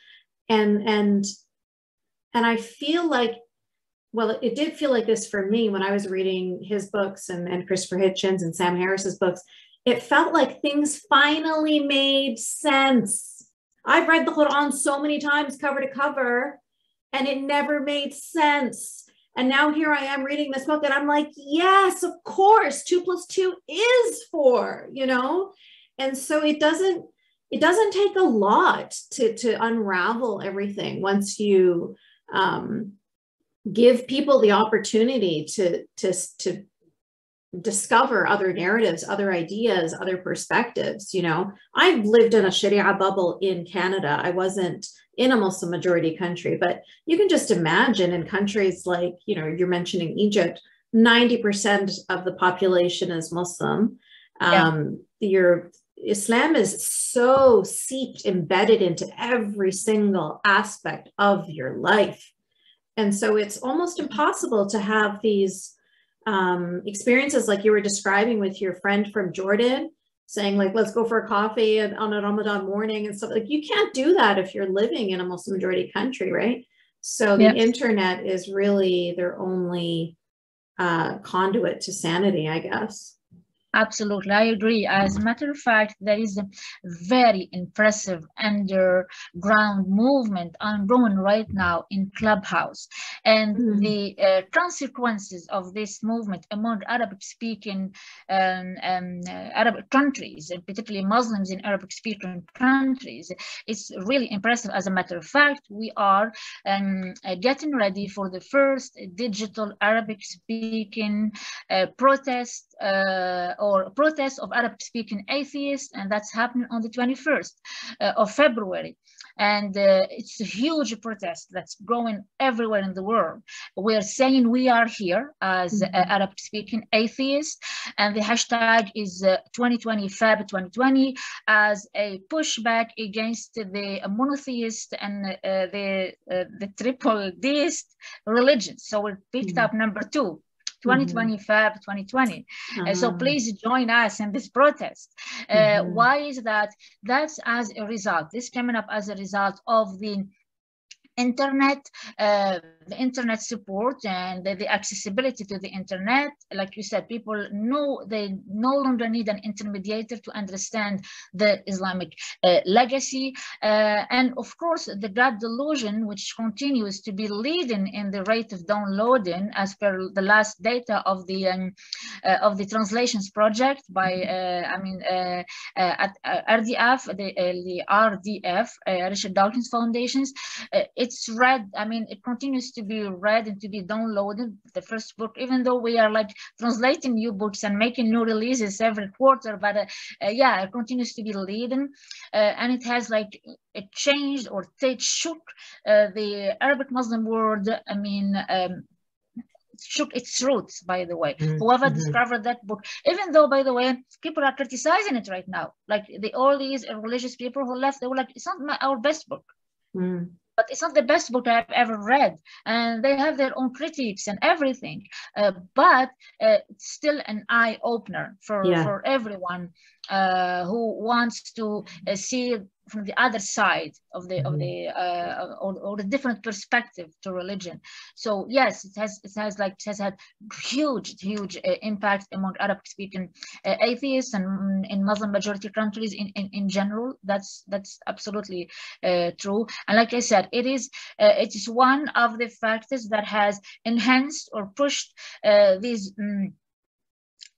And, and, and I feel like well, it did feel like this for me when I was reading his books and, and Christopher Hitchens and Sam Harris's books. It felt like things finally made sense. I've read the Quran so many times, cover to cover, and it never made sense. And now here I am reading this book, and I'm like, yes, of course, two plus two is four, you know? And so it doesn't it doesn't take a lot to to unravel everything once you um give people the opportunity to to to discover other narratives other ideas other perspectives you know? I've lived in a sharia bubble in canada. I wasn't in a muslim majority country but you can just imagine in countries like you know you're mentioning egypt 90% of the population is muslim. Um, yeah. your islam is so seeped embedded into every single aspect of your life. And so it's almost impossible to have these um, experiences like you were describing with your friend from Jordan, saying like, let's go for a coffee on a Ramadan morning and stuff like you can't do that if you're living in a Muslim majority country, right? So the internet is really their only uh, conduit to sanity, I guess. Absolutely, I agree. As a matter of fact, there is a very impressive underground movement ongoing right now in Clubhouse. And mm. the uh, consequences of this movement among Arabic-speaking um, um, uh, Arab countries, and particularly Muslims in Arabic-speaking countries, is really impressive. As a matter of fact, we are um, uh, getting ready for the first digital Arabic-speaking uh, protest uh, or protest of Arab-speaking atheists, and that's happening on the 21st uh, of February. And uh, it's a huge protest that's growing everywhere in the world. We're saying we are here as mm -hmm. Arab-speaking atheists, and the hashtag is 2020 uh, Feb 2020 as a pushback against the monotheist and uh, the uh, the triple deist religions. So we picked mm -hmm. up number two 2020 mm-hmm. Feb 2020. Uh-huh. so please join us in this protest. Uh, mm-hmm. Why is that? That's as a result, this coming up as a result of the internet, uh, the internet support and the, the, accessibility to the internet. Like you said, people know they no longer need an intermediator to understand the Islamic uh, legacy. Uh, and of course, the God delusion, which continues to be leading in the rate of downloading as per the last data of the um, uh, of the translations project by, uh, I mean, uh, at RDF, the, the RDF, Richard Dawkins Foundations, it's read, I mean, it continues to be read and to be downloaded, the first book, even though we are like translating new books and making new releases every quarter, but uh, uh, yeah, it continues to be leading. Uh, and it has like, it changed or it shook uh, the Arabic Muslim world, I mean, um, shook its roots, by the way. Mm-hmm. Whoever mm-hmm. discovered that book, even though, by the way, people are criticizing it right now. Like the all these religious people who left, they were like, it's not my, our best book. Mm but it's not the best book I've ever read. And they have their own critiques and everything. Uh, but uh, it's still an eye opener for, yeah. for everyone uh, who wants to uh, see from the other side of the mm-hmm. of the uh, or, or the different perspective to religion. So yes, it has it has like it has had huge huge uh, impact among arab speaking uh, atheists and mm, in Muslim majority countries in, in, in general. That's that's absolutely uh, true. And like I said, it is uh, it is one of the factors that has enhanced or pushed uh, these. Um,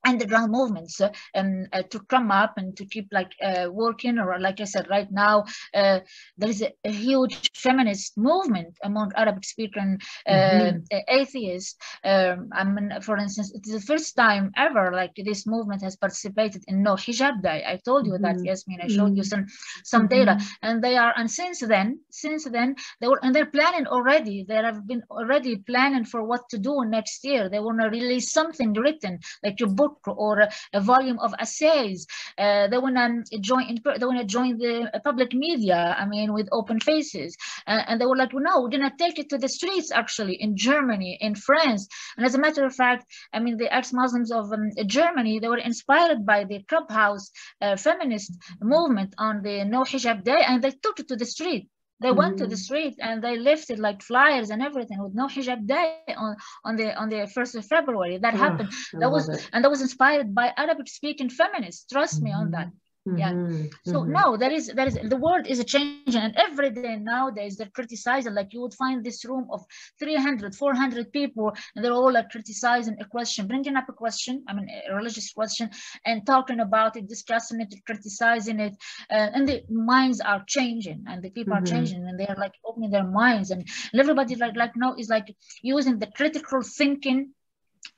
underground movements uh, and uh, to come up and to keep like uh, working or like i said right now uh, there is a, a, huge feminist movement among arabic speaking uh, mm-hmm. atheists um, i mean for instance it's the first time ever like this movement has participated in no hijab day i told you mm-hmm. that yasmine i showed you some some data mm-hmm. and they are and since then since then they were and they're planning already they have been already planning for what to do next year they want to release something written like your book or a volume of essays. Uh, they want to join. In, they want to join the public media. I mean, with open faces. Uh, and they were like, well, no, we're gonna take it to the streets. Actually, in Germany, in France, and as a matter of fact, I mean, the ex-Muslims of um, Germany, they were inspired by the clubhouse uh, feminist movement on the No Hijab Day, and they took it to the street. They mm-hmm. went to the mm. street and they lifted like flyers and everything with no hijab day on, on the on the first of February. That oh, happened. That was it. and that was inspired by Arabic speaking feminists. Trust mm-hmm. me on that. Mm-hmm. Yeah. So mm-hmm. no, there is there is the world is a changing, and every day nowadays they're criticizing. Like you would find this room of 300, 400 people, and they're all like criticizing a question, bringing up a question. I mean, a religious question, and talking about it, discussing it, criticizing it, uh, and the minds are changing, and the people mm-hmm. are changing, and they are like opening their minds, and, and everybody like like now is like using the critical thinking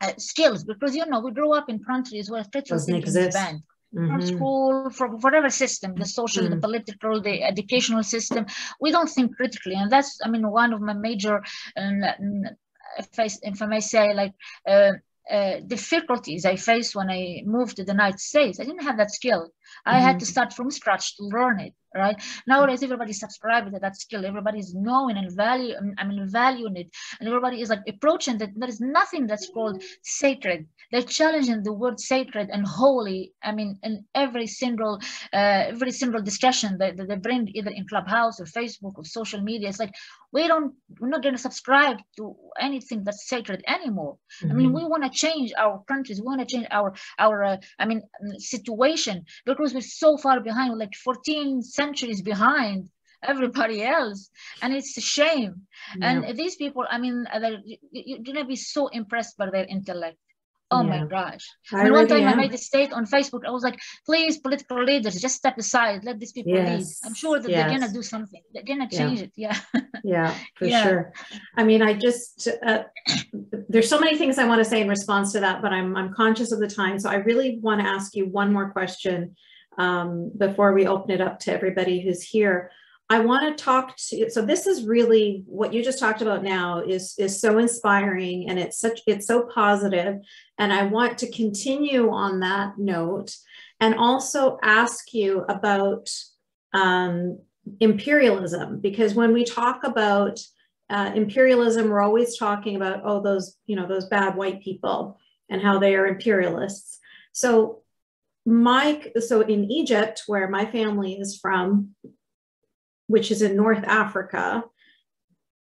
uh, skills because you know we grew up in countries where critical thinking exist. is banned mm-hmm. from school, from whatever system, the social, mm-hmm. the political, the educational system, we don't think critically. And that's, I mean, one of my major, um, if, I, if I may say, like, uh, uh, difficulties I faced when I moved to the United States. I didn't have that skill. I mm-hmm. had to start from scratch to learn it right? Nowadays, everybody's subscribing to that skill. Everybody's knowing and value, I mean, valuing it. And everybody is like approaching that there is nothing that's called sacred. They're challenging the word sacred and holy. I mean, in every single, uh, every single discussion that, that they bring either in Clubhouse or Facebook or social media, it's like, we don't, we're not going to subscribe to anything that's sacred anymore. Mm-hmm. I mean, mm-hmm. we want to change our countries. We want to change our, our, uh, I mean, situation we're so far behind, like 14 centuries behind everybody else and it's a shame yeah. and these people i mean you're gonna be so impressed by their intellect oh yeah. my gosh I mean, one time am. i made a state on facebook i was like please political leaders just step aside let these people yes. lead i'm sure that yes. they're gonna do something they're gonna change yeah. it yeah yeah for yeah. sure i mean i just uh, there's so many things i want to say in response to that but i'm i'm conscious of the time so i really want to ask you one more question um, before we open it up to everybody who's here. I want to talk to so this is really what you just talked about now is is so inspiring and it's such it's so positive. And I want to continue on that note and also ask you about um, imperialism. Because when we talk about uh, imperialism we're always talking about oh those you know those bad white people and how they are imperialists. So my so in Egypt, where my family is from, which is in North Africa,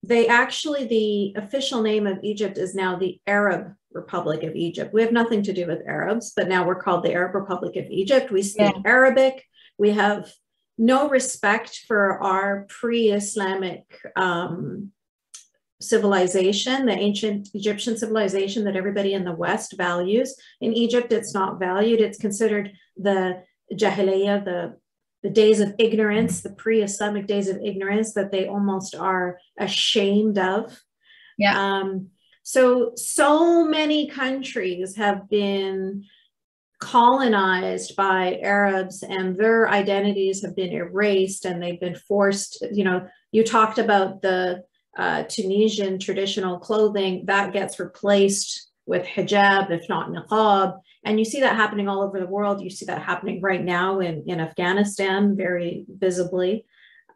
they actually, the official name of Egypt is now the Arab Republic of Egypt. We have nothing to do with Arabs, but now we're called the Arab Republic of Egypt. We speak yeah. Arabic. We have no respect for our pre Islamic um, civilization, the ancient Egyptian civilization that everybody in the West values. In Egypt, it's not valued. It's considered the Jahiliyyah, the, the days of ignorance, the pre Islamic days of ignorance that they almost are ashamed of. Yeah. Um, so, so many countries have been colonized by Arabs and their identities have been erased and they've been forced. You know, you talked about the uh, Tunisian traditional clothing that gets replaced with hijab, if not niqab. And you see that happening all over the world. You see that happening right now in, in Afghanistan very visibly.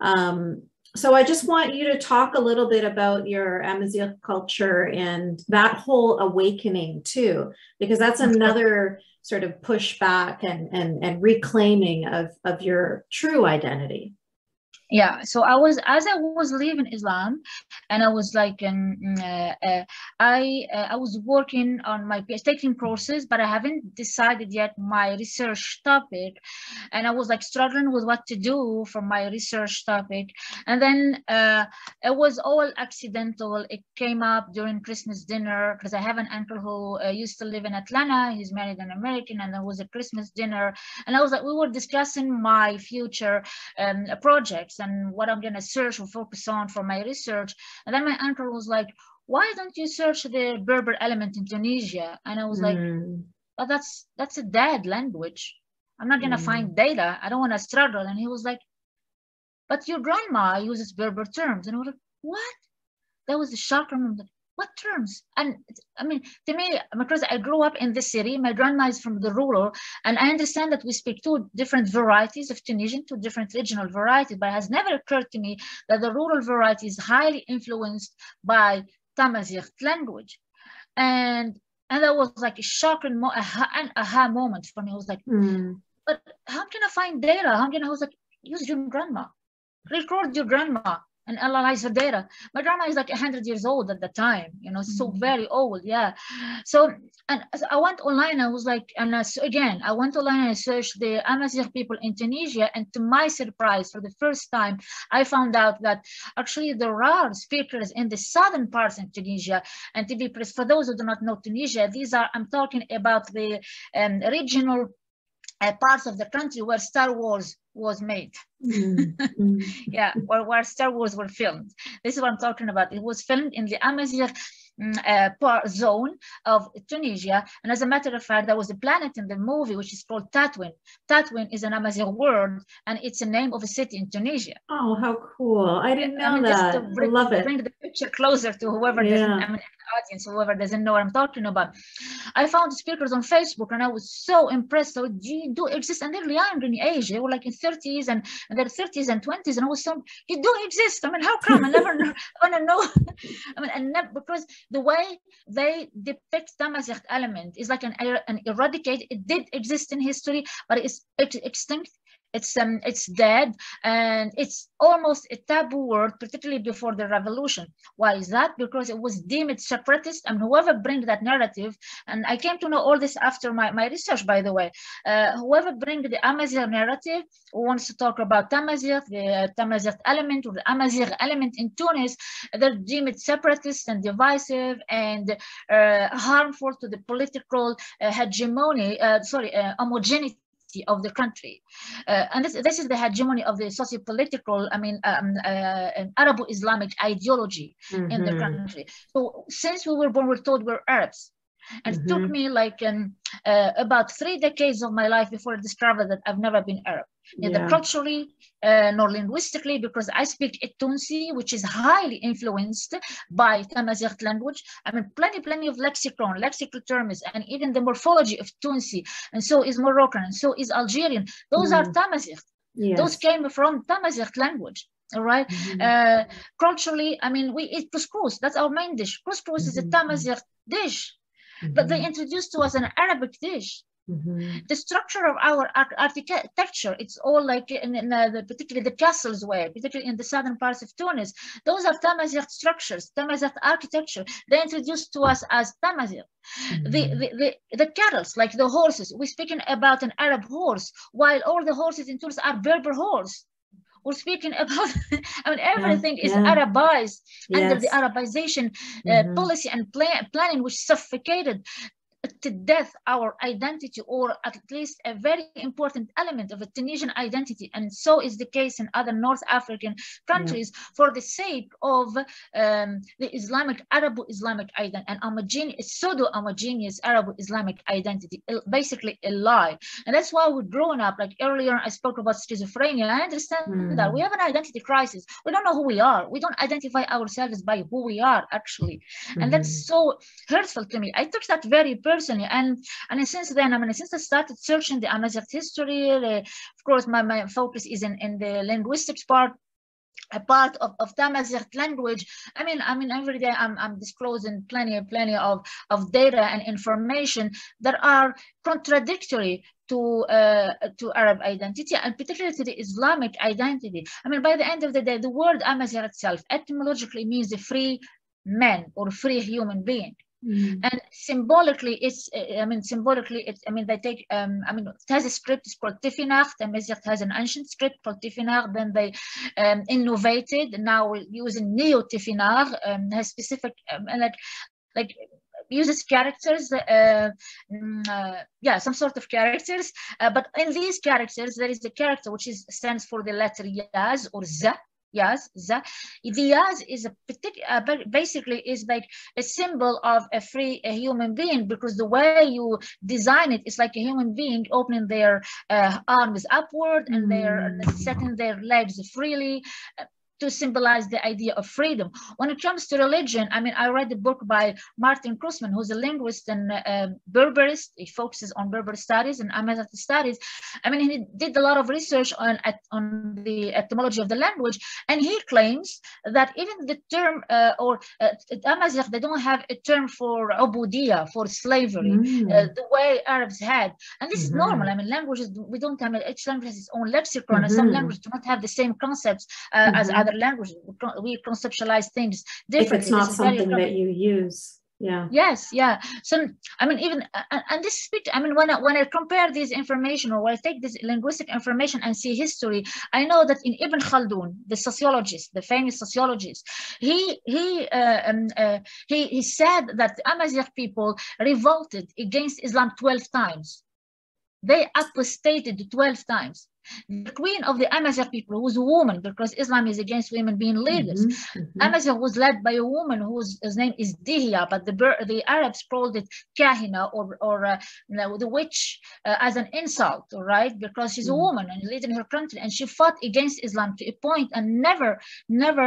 Um, so I just want you to talk a little bit about your Amazigh culture and that whole awakening too, because that's another sort of pushback and, and, and reclaiming of, of your true identity yeah so i was as i was leaving islam and i was like um, uh, uh, i uh, i was working on my taking courses but i haven't decided yet my research topic. And i was like struggling with what to do for my research topic. And then uh, it was all accidental. It came up during christmas dinner because i have an uncle who uh, used to live in atlanta. He's married an american and there was a christmas dinner. And i was like we were discussing my future um, projects and what I'm going to search or focus on for my research. And then my uncle was like, why don't you search the Berber element in Tunisia? And I was like, mm. but that's, that's a dead language. I'm not going to mm. find data. I don't want to struggle. And he was like, but your grandma uses Berber terms. And I was like, what? That was a shock. I'm like, what terms? And I mean, to me, because I grew up in the city, my grandma is from the rural, and I understand that we speak two different varieties of Tunisian, two different regional varieties, but it has never occurred to me that the rural variety is highly influenced by Tamazight language. And and that was like a shocking, mo- an aha moment for me. I was like, mm. but how can I find data? How can I, I was like, use your grandma, record your grandma and analyze her data. My grandma is like 100 years old at the time, you know, so mm-hmm. very old, yeah. So, and I went online, I was like, and I, so again, I went online and I searched the Amazigh people in Tunisia, and to my surprise, for the first time, I found out that actually there are speakers in the southern parts of Tunisia, and to be precise, for those who do not know Tunisia, these are, I'm talking about the um, regional uh, parts of the country where Star Wars was made. Mm-hmm. yeah, where, where Star Wars were filmed. This is what I'm talking about. It was filmed in the Amazigh uh, part zone of Tunisia. And as a matter of fact, there was a planet in the movie which is called Tatooine. Tatooine is an Amazigh word and it's the name of a city in Tunisia. Oh, how cool. I didn't know I mean, that. Bring, I love it. Bring the picture closer to whoever yeah. doesn't, I mean, audience, whoever doesn't know what I'm talking about. I found speakers on Facebook and I was so impressed. So you do exist and they're young in age. They were like in 30s and, and their 30s and 20s. And I was so, you do exist. I mean, how come? I never want to know. I mean, and never, because the way they depict Tamazight element is like an, an eradicate. It did exist in history, but it's extinct it's um, it's dead, and it's almost a taboo word, particularly before the revolution. Why is that? Because it was deemed separatist, and whoever brings that narrative, and I came to know all this after my, my research, by the way. Uh, whoever brings the Amazigh narrative, wants to talk about Tamazight, the uh, element, or the Amazigh element in Tunis, they're deemed separatist and divisive and uh, harmful to the political uh, hegemony, uh, sorry, uh, homogeneity of the country. Uh, and this, this is the hegemony of the socio-political, I mean, um, uh, Arabo-Islamic ideology mm-hmm. in the mm-hmm. country. So since we were born, we're told we're Arabs. And mm-hmm. it took mm-hmm. me like um, uh, about three decades of my life before I discovered that I've never been Arab, neither yeah. culturally uh, nor linguistically, because I speak Tunsi, which is highly influenced by Tamazight language. I mean, plenty, plenty of lexicon, lexical terms, and even the morphology of Tunsi, and so is Moroccan, and so is Algerian. Those mm. are Tamazight. Yes. Those came from Tamazight language all right mm-hmm. uh, culturally i mean we eat couscous that's our main dish couscous mm-hmm. is a mm-hmm. tamazight dish but they mm-hmm. introduced to us an Arabic dish. Mm-hmm. The structure of our architecture, it's all like in, in uh, the, particularly the castles were, particularly in the southern parts of Tunis. Those are Tamazight structures, Tamazight architecture. They introduced to us as Tamazight. Mm-hmm. The, the, the, the cattle, like the horses, we're speaking about an Arab horse, while all the horses in Tunis are Berber horse. We're speaking about, I mean, everything yeah, is yeah. Arabized yes. under the Arabization uh, mm-hmm. policy and plan, planning, which suffocated to death our identity or at least a very important element of a Tunisian identity and so is the case in other North African countries yeah. for the sake of um, the Islamic Arabo-Islamic identity and homogeneous pseudo-homogeneous Arabo-Islamic identity basically a lie and that's why we're growing up like earlier I spoke about schizophrenia I understand mm. that we have an identity crisis we don't know who we are we don't identify ourselves by who we are actually mm. and that's mm-hmm. so hurtful to me I took that very personally personally. And and since then, I mean, since I started searching the Amazigh history, of course, my, my focus is in, in the linguistics part a part of, of Tamazight language. I mean, I mean, every day I'm, I'm disclosing plenty, plenty of, of data and information that are contradictory to uh, to Arab identity and particularly to the Islamic identity. I mean, by the end of the day, the word Amazigh itself etymologically means a free man or free human being. Mm. And symbolically, it's, I mean, symbolically, it's, I mean, they take, um, I mean, it has a script, it's called Tifinagh. The Amazigh has an ancient script called Tifinagh. Then they um, innovated, now using Neo Tifinagh, um, has specific, um, like, like uses characters, uh, mm, uh, yeah, some sort of characters. Uh, but in these characters, there is the character which is stands for the letter Yaz or Z, Yes, the, the is a particular, uh, basically is like a symbol of a free a human being because the way you design it is like a human being opening their uh, arms upward and they're mm. setting their legs freely to symbolize the idea of freedom. When it comes to religion, I mean, I read a book by Maarten Kossmann, who's a linguist and uh, Berberist. He focuses on Berber studies and Amazigh studies. I mean, he did a lot of research on, on the etymology of the language, and he claims that even the term uh, or uh, Amazigh, they don't have a term for ubudiya, for slavery, mm. uh, the way Arabs had. And this mm -hmm. is mm-hmm. normal. I mean, languages, we don't have, each language has its own lexicon, mm -hmm. and some mm-hmm. languages do not have the same concepts uh, -hmm. as mm-hmm. Other languages. We conceptualize things differently. If it's not something that you use. Yeah. Yes. Yeah. So I mean, even and, and this speech. I mean, when I when I compare this information or when I take this linguistic information and see history, I know that in Ibn Khaldun, the sociologist, the famous sociologist, he he uh, um, uh, he he said that the Amazigh people revolted against Islam twelve times. They apostated twelve times the queen of the Amazigh people was a woman because Islam is against women being leaders. Mm -hmm, mm -hmm. Amazigh was led by a woman whose, name is Dihya, but the the Arabs called it Kahina or or uh, the witch uh, as an insult, all right? Because she's mm -hmm. a woman and leading her country, and she fought against Islam to a point and never, never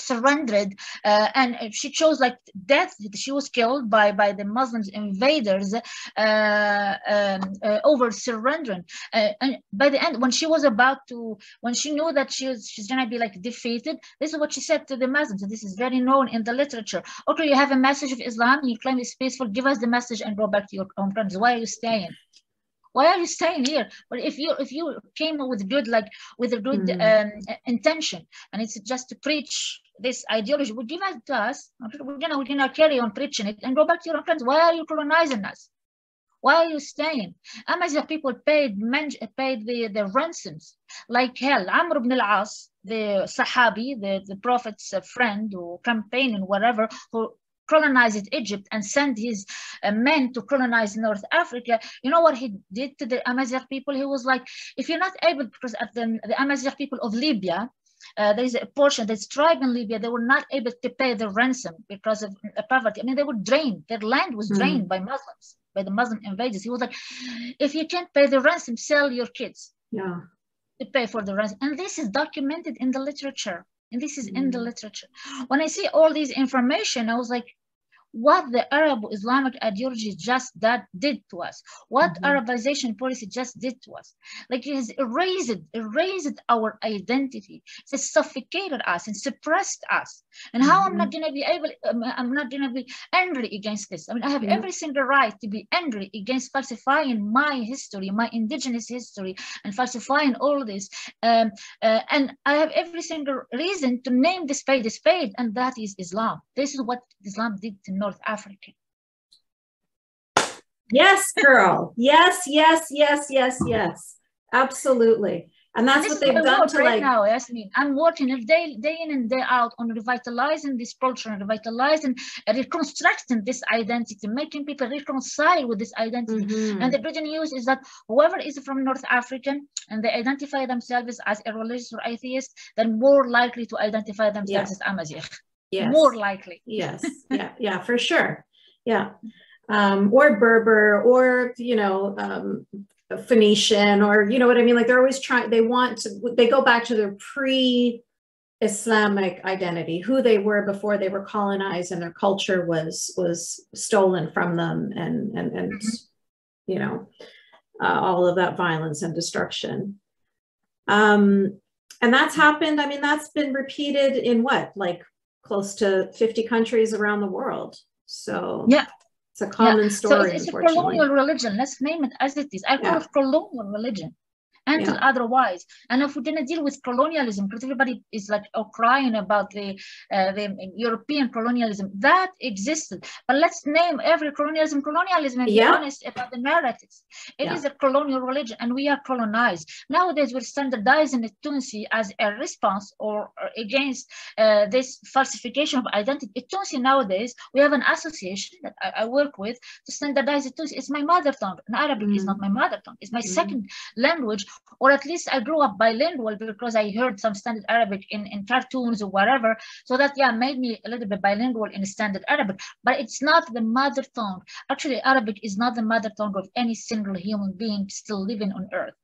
surrendered uh, and she chose like death she was killed by by the muslims invaders uh, um, uh, over surrendering. Uh, and by the end when she was about to when she knew that she was she's gonna be like defeated this is what she said to the muslims this is very known in the literature. Okay you have a message of islam you claim it's peaceful give us the message and go back to your own country why are you staying why are you staying here but if you if you came with good like with a good mm. um, intention and it's just to preach this ideology would give it to us we're gonna we're gonna carry on preaching it and go back to your friends why are you colonizing us why are you staying? Amazigh people paid men, paid the, the ransoms like hell. Amr ibn al-As, the Sahabi, the, the Prophet's friend or campaign whatever, who colonized Egypt and sent his uh, men to colonize North Africa, you know what he did to the Amazigh people? He was like, if you're not able, because at the, the Amazigh people of Libya, uh, there is a portion that's tribe in Libya, they were not able to pay the ransom because of uh, poverty. I mean, they were drained. Their land was hmm. drained mm. by Muslims, by the Muslim invaders. He was like, if you can't pay the ransom, sell your kids. Yeah. To pay for the ransom. And this is documented in the literature. And this is mm. in the hmm. literature. When I see all these information, I was like, what the Arab Islamic ideology just that did to us, what mm-hmm. Arabization policy just did to us. Like it has erased, erased our identity, it suffocated us and suppressed us. And how mm-hmm. I'm not mm-hmm. gonna be able, um, I'm not gonna be angry against this. I mean, I have every single right to be angry against falsifying my history, my indigenous history, and falsifying all this. Um, uh, and I have every single reason to name the spade a spade, and that is Islam. This is what Islam did to North Africa. Yes, girl. yes, yes, yes, yes, yes. Absolutely. And that's what they've done to right like now, Yasmine. I mean, I'm working day, day in and day out on revitalizing this culture and revitalizing, reconstructing this identity, making people reconcile with this identity. Mm-hmm. And the good news is that whoever is from North African and they identify themselves as a religious or atheist, they're more likely to identify themselves yes. as Amazigh. Yes. More likely. yes. Yeah. Yeah. For sure. Yeah. Um, or Berber, or you know, um, Phoenician or you know what I mean? Like they're always trying, they want to, they go back to their pre Islamic identity, who they were before they were colonized and their culture was was stolen from them and and and mm-hmm. you know uh, all of that violence and destruction. Um, and that's happened. I mean, that's been repeated in what like close to 50 countries around the world. So yeah, it's a common yeah. story. So it's, it's a colonial religion. Let's name it as it is. I call yeah. it colonial religion until yeah. otherwise. And if we're going to deal with colonialism, because everybody is like oh, crying about the, uh, the European colonialism, that existed. But let's name every colonialism colonialism and yeah. be honest about the narratives. It yeah. is a colonial religion and we are colonized. Nowadays, we're standardizing the Tunsi as a response or, or against uh, this falsification of identity. Tunsi nowadays, we have an association that I, I, work with to standardize the Tunsi. It's my mother tongue. And Arabic mm. is not my mother tongue. It's my mm. second language or at least I grew up bilingual because I heard some standard Arabic in, in cartoons or whatever. So that, yeah, made me a little bit bilingual in standard Arabic, but it's not the mother tongue. Actually, Arabic is not the mother tongue of any single human being still living on earth.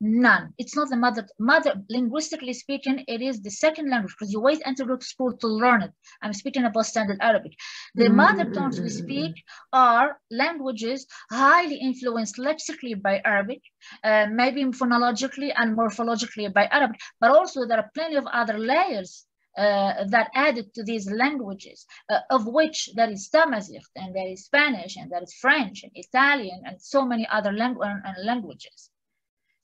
None. It's not the mother, mother, linguistically speaking, it is the second language because you wait until you go to school to learn it. I'm speaking about standard Arabic. The mm -hmm. mother tongues we speak are languages highly influenced lexically by Arabic, uh, maybe phonologically and morphologically by Arabic, but also there are plenty of other layers uh, that added to these languages, uh, of which there is Tamazight and there is Spanish and there is French and Italian and so many other langu languages.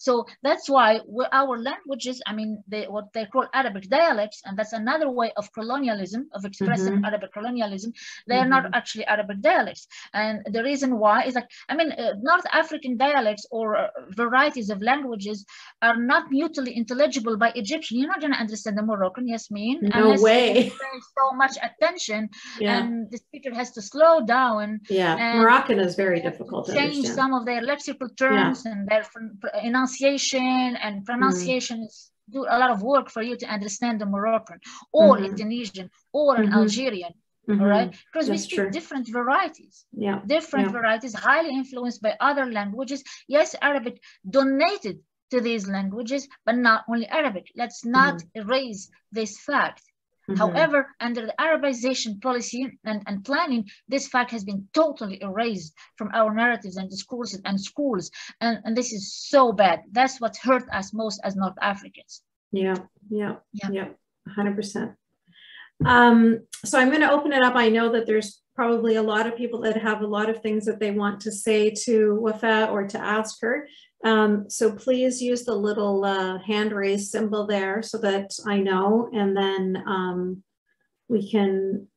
So that's why our languages, I mean, they, what they call Arabic dialects, and that's another way of colonialism, of expressing mm-hmm. Arabic colonialism, they are not mm-hmm. actually Arabic dialects. And the reason why is like, I mean, uh, North African dialects or uh, varieties of languages are not mutually intelligible by Egyptian. You're not going to understand the Moroccan, Yasmine, no unless way. pay so much attention yeah. and the speaker has to slow down. Yeah, Moroccan is very difficult to change some of their lexical terms yeah. and their enunciation pronunciation and pronunciation mm. do a lot of work for you to understand the Moroccan or mm-hmm. Tunisian or an mm-hmm. Algerian. Mm-hmm. Right, because we speak true. different varieties. Yeah, different yeah. varieties, highly influenced by other languages. Yes, Arabic donated to these languages, but not only Arabic. Let's not mm-hmm. erase this fact. Mm-hmm. However, under the Arabization policy and, and planning, this fact has been totally erased from our narratives and discourses and schools. And, and this is so bad. That's what hurt us most as North Africans. Yeah, yeah, yeah, yeah 100%. Um, so I'm going to open it up. I know that there's probably a lot of people that have a lot of things that they want to say to Wafa or to ask her. Um, so please use the little uh, hand raise symbol there so that I know, and then um, we can,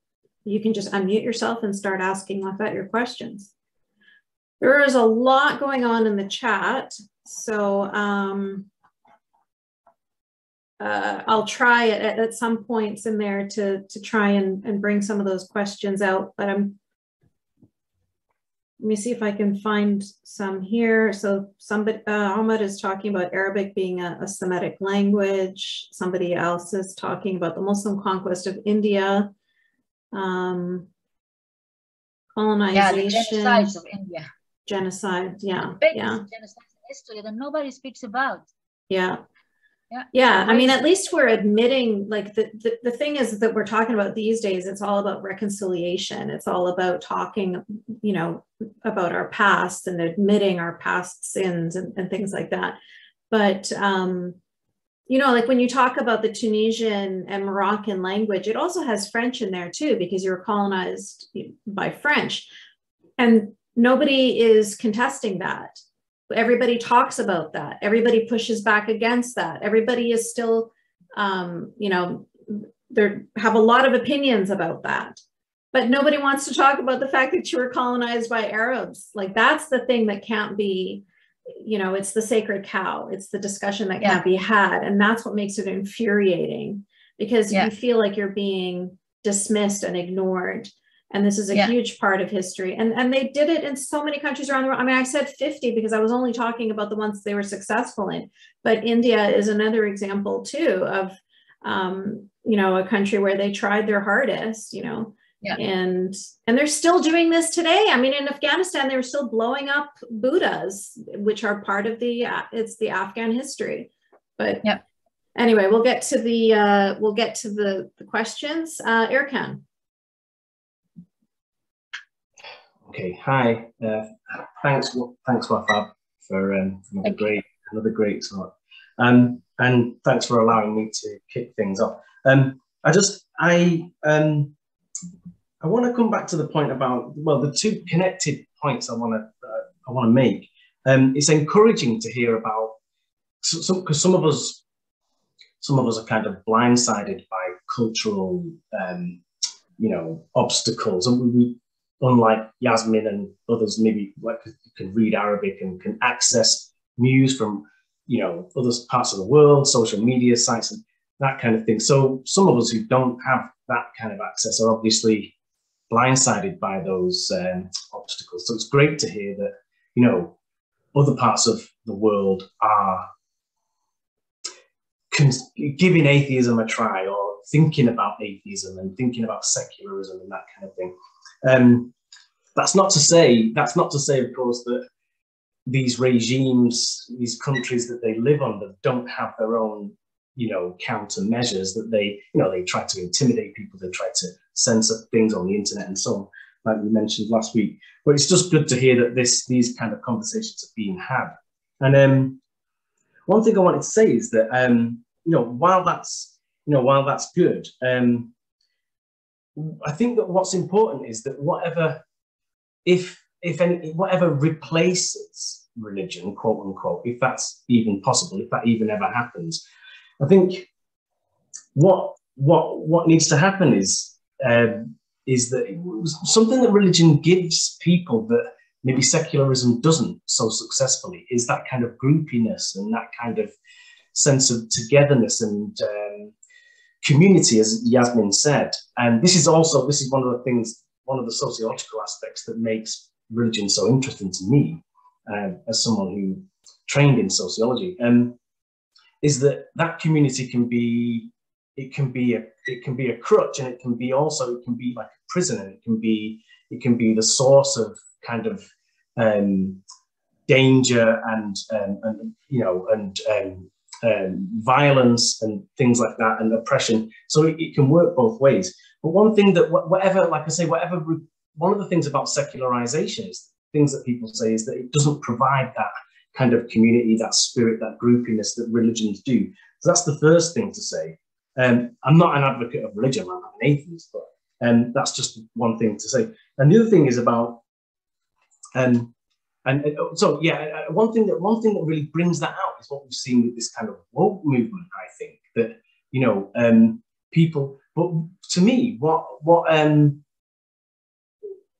you can just unmute yourself and start asking Wafa your questions. There is a lot going on in the chat, so um, uh, I'll try it at, at, some points in there to, to try and, and bring some of those questions out, but I'm let me see if I can find some here. So somebody, uh, Ahmed is talking about Arabic being a, a, Semitic language. Somebody else is talking about the Muslim conquest of India, um, colonization. Yeah, the genocides of India. Genocide, yeah. yeah. genocide in history that nobody speaks about. Yeah. Yeah. yeah. I mean, at least we're admitting like the, the, the thing is that we're talking about these days, it's all about reconciliation. It's all about talking, you know, about our past and admitting our past sins and, and things like that. But um, you know, like when you talk about the Tunisian and Moroccan language, it also has French in there too, because you were colonized by French. And nobody is contesting that everybody talks about that. Everybody pushes back against that. Everybody is still um, you know they have a lot of opinions about that. But nobody wants to talk about the fact that you were colonized by arabs. Like that's the thing that can't be you know it's the sacred cow. It's the discussion that can't be had. And that's what makes it infuriating because yeah. you feel like you're being dismissed and ignored and this is a yeah. huge part of history. And and they did it in so many countries around the world. I mean i said 50 because i was only talking about the ones they were successful in. But india is another example too of um, you know a country where they tried their hardest you know yeah. and and they're still doing this today. I mean in afghanistan they were still blowing up buddhas which are part of the uh, it's the afghan history. But yeah. anyway we'll get to the uh, we'll get to the, the questions. Uh, Erkan. Okay, hi. Uh, thanks, thanks, Wafa, for um, another great, another great talk, um, and thanks for allowing me to kick things off. Um, I just, I, um, I want to come back to the point about well, the two connected points I want to, uh, I want to make. Um, it's encouraging to hear about some because some of us, some of us are kind of blindsided by cultural, um, you know, obstacles, and we unlike Yasmine and others, maybe like can read Arabic and can access news from you know other parts of the world, social media sites, and that kind of thing. So some of us who don't have that kind of access are obviously blindsided by those um, obstacles. So it's great to hear that you know other parts of the world are giving atheism a try or thinking about atheism and thinking about secularism and that kind of thing. Um, that's not to say that's not to say, of course, that these regimes, these countries that they live under, don't have their own, you know, countermeasures. That they, you know, they try to intimidate people, they try to censor things on the internet and so on, like we mentioned last week. But it's just good to hear that this these kind of conversations are being had. And um, one thing I wanted to say is that um, you know, while that's you know, while that's good, um, I think that what's important is that whatever, if if any, whatever replaces religion, quote unquote, if that's even possible, if that even ever happens, I think what what what needs to happen is um, is that something that religion gives people that maybe secularism doesn't so successfully is that kind of groupiness and that kind of sense of togetherness and um, community, as Yasmine said. And this is also, this is one of the things, one of the sociological aspects that makes religion so interesting to me um, as someone who trained in sociology, um, is that that community can be, it can be a, it can be a crutch and it can be also, it can be like a prison and it can be, it can be the source of kind of um, danger and, um, and you know, and um, violence and things like that and oppression. So it, it, can work both ways. But one thing that, whatever, like I say, whatever, one of the things about secularization is things that people say is that it doesn't provide that kind of community, that spirit, that groupiness that religions do. So that's the first thing to say. Um, I'm not an advocate of religion, I'm an atheist, but um, that's just one thing to say. And the other thing is about um, and, uh, so, yeah, uh, uh, one thing that one thing that really brings that out is what we've seen with this kind of woke movement. I think that you know um, people, but to me, what what um,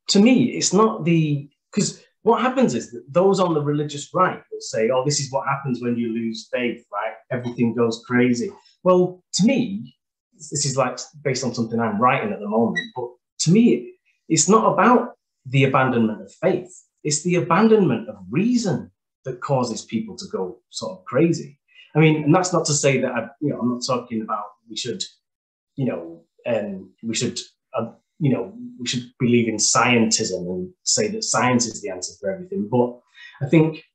to me, it's not the because what happens is that those on the religious right will say, "Oh, this is what happens when you lose faith, right? Everything goes crazy." Well, to me, this is like based on something I'm writing at the moment, but to me, it's not about the abandonment of faith it's the abandonment of reason that causes people to go sort of crazy. I mean, and that's not to say that I, you know I'm not talking about we should, you know, um, we should, uh, you know, we should believe in scientism and say that science is the answer for everything. But I think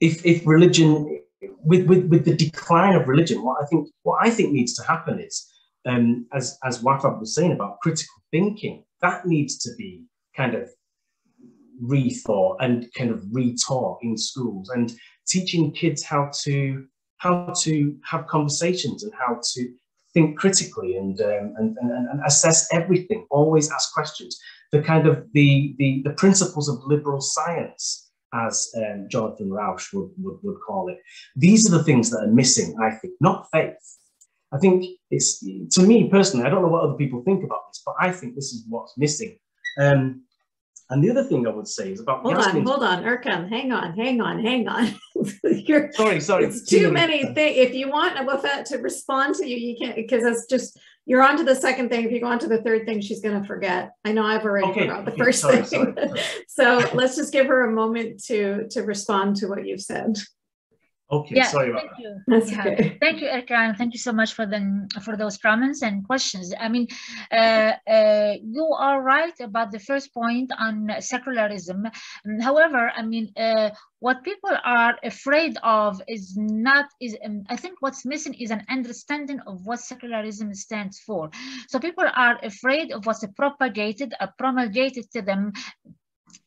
if if religion with, with, with the decline of religion, what I think what I think needs to happen is, um, as as Wafa was saying about critical thinking, that needs to be kind of rethought and kind of retaught in schools and teaching kids how to how to have conversations and how to think critically and, um, and, and, and assess everything, always ask questions. The kind of the, the, the principles of liberal science, as um, Jonathan Rauch would, would, would call it. These are the things that are missing, I think, not faith. I think it's, to me personally, I don't know what other people think about this, but I think this is what's missing. Um, and the other thing I would say is about hold on, hold on, Erkan, hang on, hang on, hang on. You're, sorry, sorry. It's too many things. If you want Wafa to respond to you, you can't because that's just you're on to the second thing. If you go on to the third thing, she's going to forget. I know I've already okay, forgot the okay, first sorry, thing. Sorry. so let's just give her a moment to to respond to what you've said. Okay, yeah, sorry about thank that. You. Yeah. okay. Thank you, Erica, and thank you so much for the for those comments and questions. I mean, uh, uh, you are right about the first point on secularism. However, I mean, uh, what people are afraid of is not is um, I think what's missing is an understanding of what secularism stands for. So people are afraid of what's propagated, uh, promulgated to them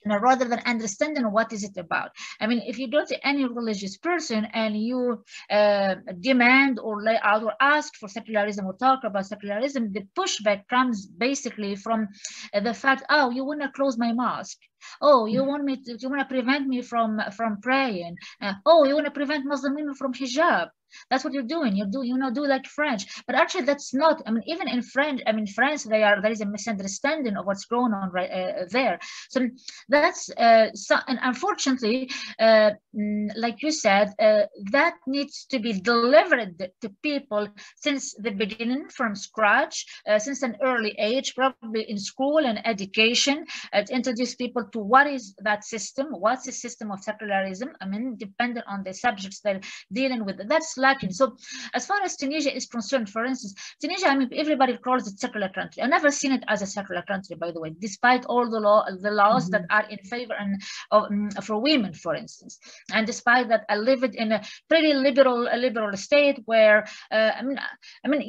you know, rather than understanding what is it about. I mean, if you go to any religious person and you uh, demand or lay out or ask for secularism or talk about secularism, the pushback comes basically from uh, the fact, oh, you want to close my mosque. Oh, you want me to, you want to prevent me from from praying. Uh, oh, you want to prevent Muslim women from hijab. That's what you're doing. You do, you know, do like French. But actually, that's not. I mean, even in French, I mean, France, they are there is a misunderstanding of what's going on right uh, there. So that's uh, so, and unfortunately, uh, mm, like you said, uh, that needs to be delivered to people since the beginning, from scratch, uh, since an early age, probably in school and education, uh, to introduce people to what is that system, what's the system of secularism. I mean, depending on the subjects they're dealing with. That's lacking. So as far as Tunisia is concerned, for instance, Tunisia, I mean, everybody calls it secular country. I've never seen it as a secular country, by the way, despite all the law, the laws mm -hmm. that are in favor and of, um, for women, for instance, and despite that, I live in a pretty liberal, a liberal state where, uh, I mean, I mean,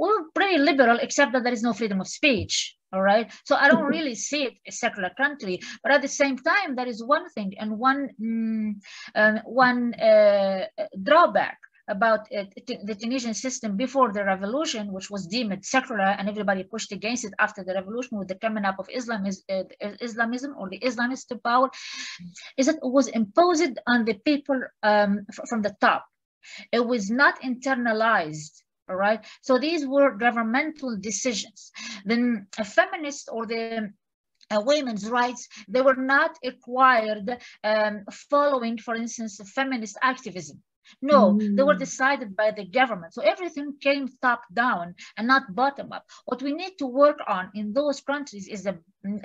we're pretty liberal, except that there is no freedom of speech all right so i don't really see it a secular country but at the same time there is one thing and one mm, um, one uh, drawback about the Tunisian system before the revolution, which was deemed secular and everybody pushed against it after the revolution with the coming up of uh, Islamism or the Islamist power, is that it was imposed on the people um, from the top. It was not internalized all right? So these were governmental decisions. Then a feminist or the uh, women's rights they were not acquired um, following for instance feminist activism no, mm. they were mm. decided by the government. So everything came top down and not bottom up. What we need to work on in those countries is a mm,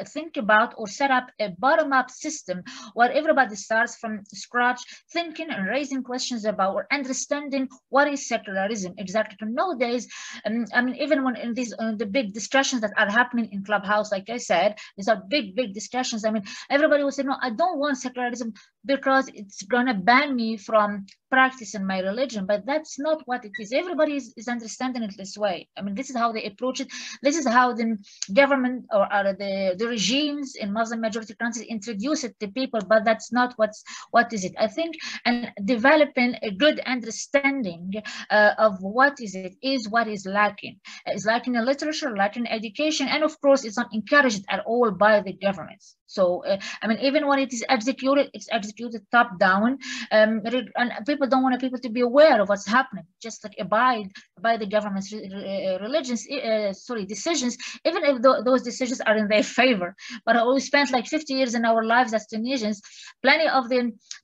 think about or set up a bottom up system where everybody starts from scratch, thinking and raising questions about or understanding what is secularism exactly. Nowadays, um, I mean, even when in these uh, the big discussions that are happening in Clubhouse, like I said, these are big, big discussions. I mean, everybody will say, no, I don't want secularism because it's gonna ban me from practicing my religion, but that's not what it is. Everybody is, is understanding it this way. I mean, this is how they approach it. This is how the government or, or the, the regimes in Muslim majority countries introduce it to people, but that's not what's what is it. I think and developing a good understanding uh, of what is it is what is lacking. It's lacking in literature, lacking in education, and of course, it's not encouraged at all by the governments. So, uh, I mean, even when it is executed, it's executed top down. Um, and people don't want people to be aware of what's happening, just like abide by the government's uh, religions, uh, sorry, decisions, even if th those decisions are in their favor. But we spent like 50 years in our lives as Tunisians, plenty of the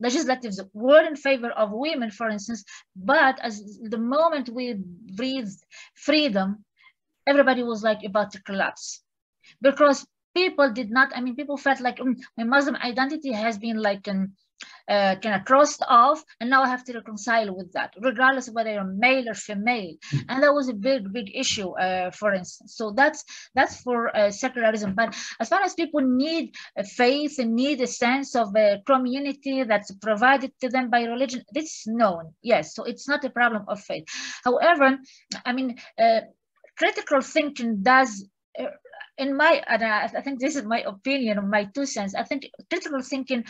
legislatives were in favor of women, for instance, but as the moment we breathed freedom, everybody was like about to collapse because people did not i mean people felt like um, my muslim identity has been like um, uh, kind of crossed off, and now I have to reconcile with that, regardless of whether you're male or female. Mm -hmm. And that was a big, big issue, uh, for instance. So that's that's for uh, secularism. But as far as people need a faith and need a sense of a community that's provided to them by religion, this is known. Yes, so it's not a problem of faith. However, I mean, uh, critical thinking does in my, and I, I think this is my opinion, of my two cents. I think critical thinking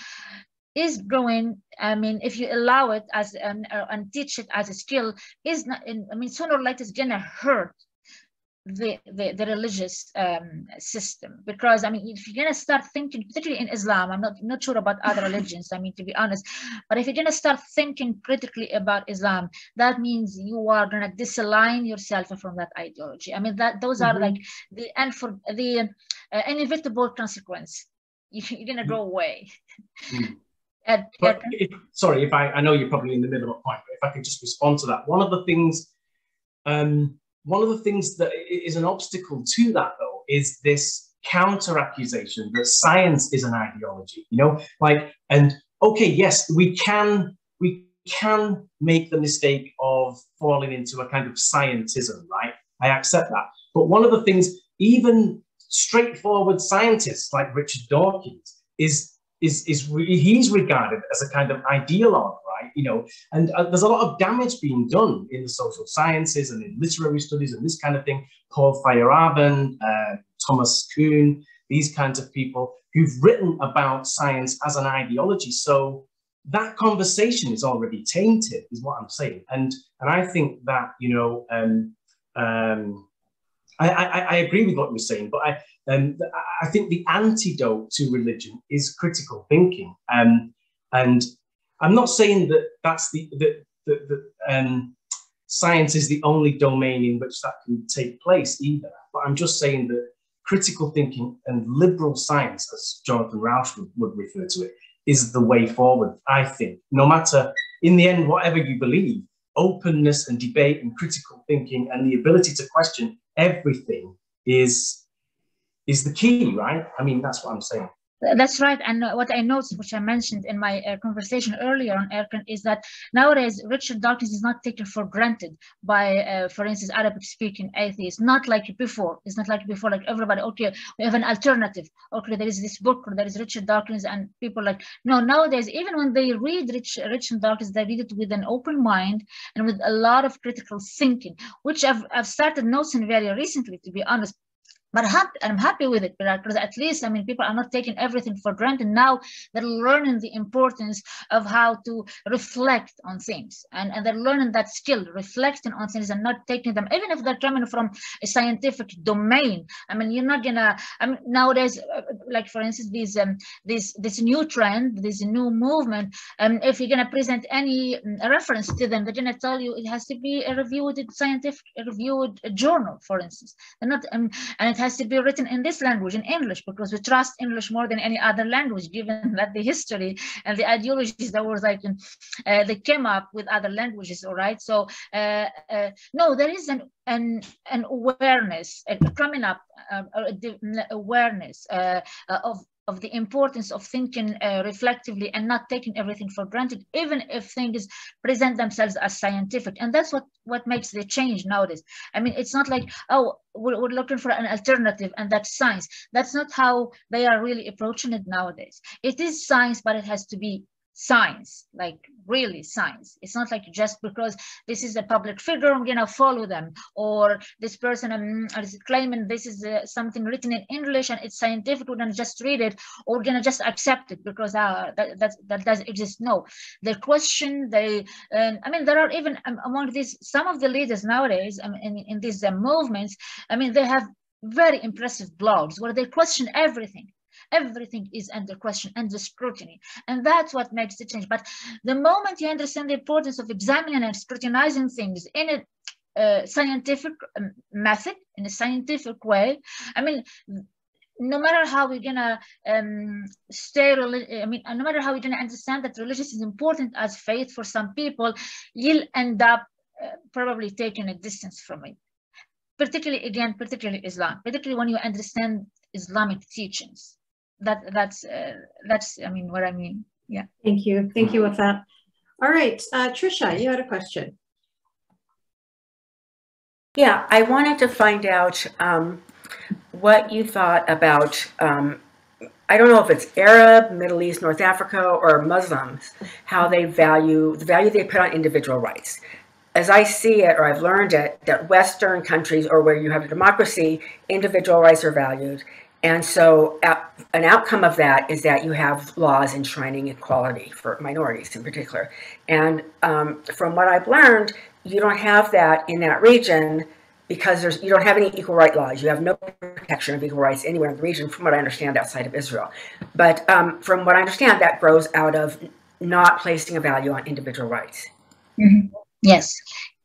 is growing. I mean, if you allow it as um, and teach it as a skill, is not. In, I mean, sooner or later it's gonna hurt the the, the religious um, system because I mean, if you're gonna start thinking, particularly in Islam, I'm not not sure about other religions. I mean, to be honest, but if you're gonna start thinking critically about Islam, that means you are gonna disalign yourself from that ideology. I mean, that those mm-hmm. are like the and for the uh, inevitable consequence. You're gonna go away. Mm-hmm. But if, sorry, if I, I know you're probably in the middle of a point, but if I could just respond to that. One of the things, um, one of the things that is an obstacle to that though is this counter accusation that science is an ideology. You know, like, and okay, yes, we can we can make the mistake of falling into a kind of scientism, right? I accept that. But one of the things, even straightforward scientists like Richard Dawkins is is is he's regarded as a kind of ideologue, You know, and uh, there's a lot of damage being done in the social sciences and in literary studies and this kind of thing. Paul Feyerabend, uh, Thomas Kuhn, these kinds of people who've written about science as an ideology. So that conversation is already tainted, is what I'm saying. And and I think that you know. Um, um, I, I, I, agree with what you're saying, but I, um, I think the antidote to religion is critical thinking. Um, and I'm not saying that that's the, that, that, um, science is the only domain in which that can take place either. But I'm just saying that critical thinking and liberal science, as Jonathan Rauch would, would refer to it, is the way forward, I think. No matter, in the end, whatever you believe, openness and debate and critical thinking and the ability to question everything is is the key, right? I mean, that's what I'm saying. That's right. And what I noticed, which I mentioned in my uh, conversation earlier on Erkan, is that nowadays Richard Dawkins is not taken for granted by, uh, for instance, Arabic speaking atheists, not like before. It's not like before, like everybody, okay, we have an alternative. Okay, there is this book, there is Richard Dawkins, and people like, no, nowadays, even when they read Rich, Richard Dawkins, they read it with an open mind and with a lot of critical thinking, which I've, I've started noticing very recently, to be honest but I'm happy with it because at least, I mean, people are not taking everything for granted. Now they're learning the importance of how to reflect on things. And, and they're learning that skill, reflecting on things and not taking them, even if they're coming from a scientific domain. I mean, you're not gonna, I mean, nowadays, uh, like for instance, this, um, this, this new trend, this new movement, um, if you're gonna present any mm, reference to them, they're gonna tell you it has to be a reviewed scientific, a reviewed journal, for instance. They're not, um, and it has to be written in this language, in English, because we trust English more than any other language, given that the history and the ideologies that were like, uh, they came up with other languages, all right? So, uh, uh, no, there is an, an, an awareness coming up, uh, awareness uh, of of the importance of thinking uh, reflectively and not taking everything for granted, even if things present themselves as scientific. And that's what, what makes the change nowadays. I mean, it's not like, oh, we're, we're looking for an alternative and that's science. That's not how they are really approaching it nowadays. It is science, but it has to be science, like really science. It's not like just because this is a public figure, I'm gonna follow them, or this person um, is claiming this is uh, something written in English and it's scientific, we're gonna just read it, or gonna just accept it because uh, that, that, that does exist. No, they question, they, uh, I mean, there are even um, among these, some of the leaders nowadays um, in, in these uh, movements, I mean, they have very impressive blogs where they question everything everything is under question, under scrutiny. And that's what makes the change. But the moment you understand the importance of examining and scrutinizing things in a uh, scientific um, method, in a scientific way, I mean, no matter how we're gonna um, stay, I mean, no matter how we're gonna understand that religion is important as faith for some people, you'll end up uh, probably taking a distance from it. Particularly, again, particularly Islam, particularly when you understand Islamic teachings that that's uh, that's I mean what I mean. Yeah. Thank you. Thank you with that. All right, uh, Trisha, you had a question. Yeah, I wanted to find out um, what you thought about, um, I don't know if it's Arab, Middle East, North Africa, or Muslims, how they value, the value they put on individual rights. As I see it, or I've learned it, that Western countries, or where you have a democracy, individual rights are valued. And so an outcome of that is that you have laws enshrining equality for minorities in particular. And um, from what I've learned, you don't have that in that region because there's you don't have any equal right laws. You have no protection of equal rights anywhere in the region, from what I understand, outside of Israel. But um, from what I understand, that grows out of not placing a value on individual rights. Mm -hmm. Yes.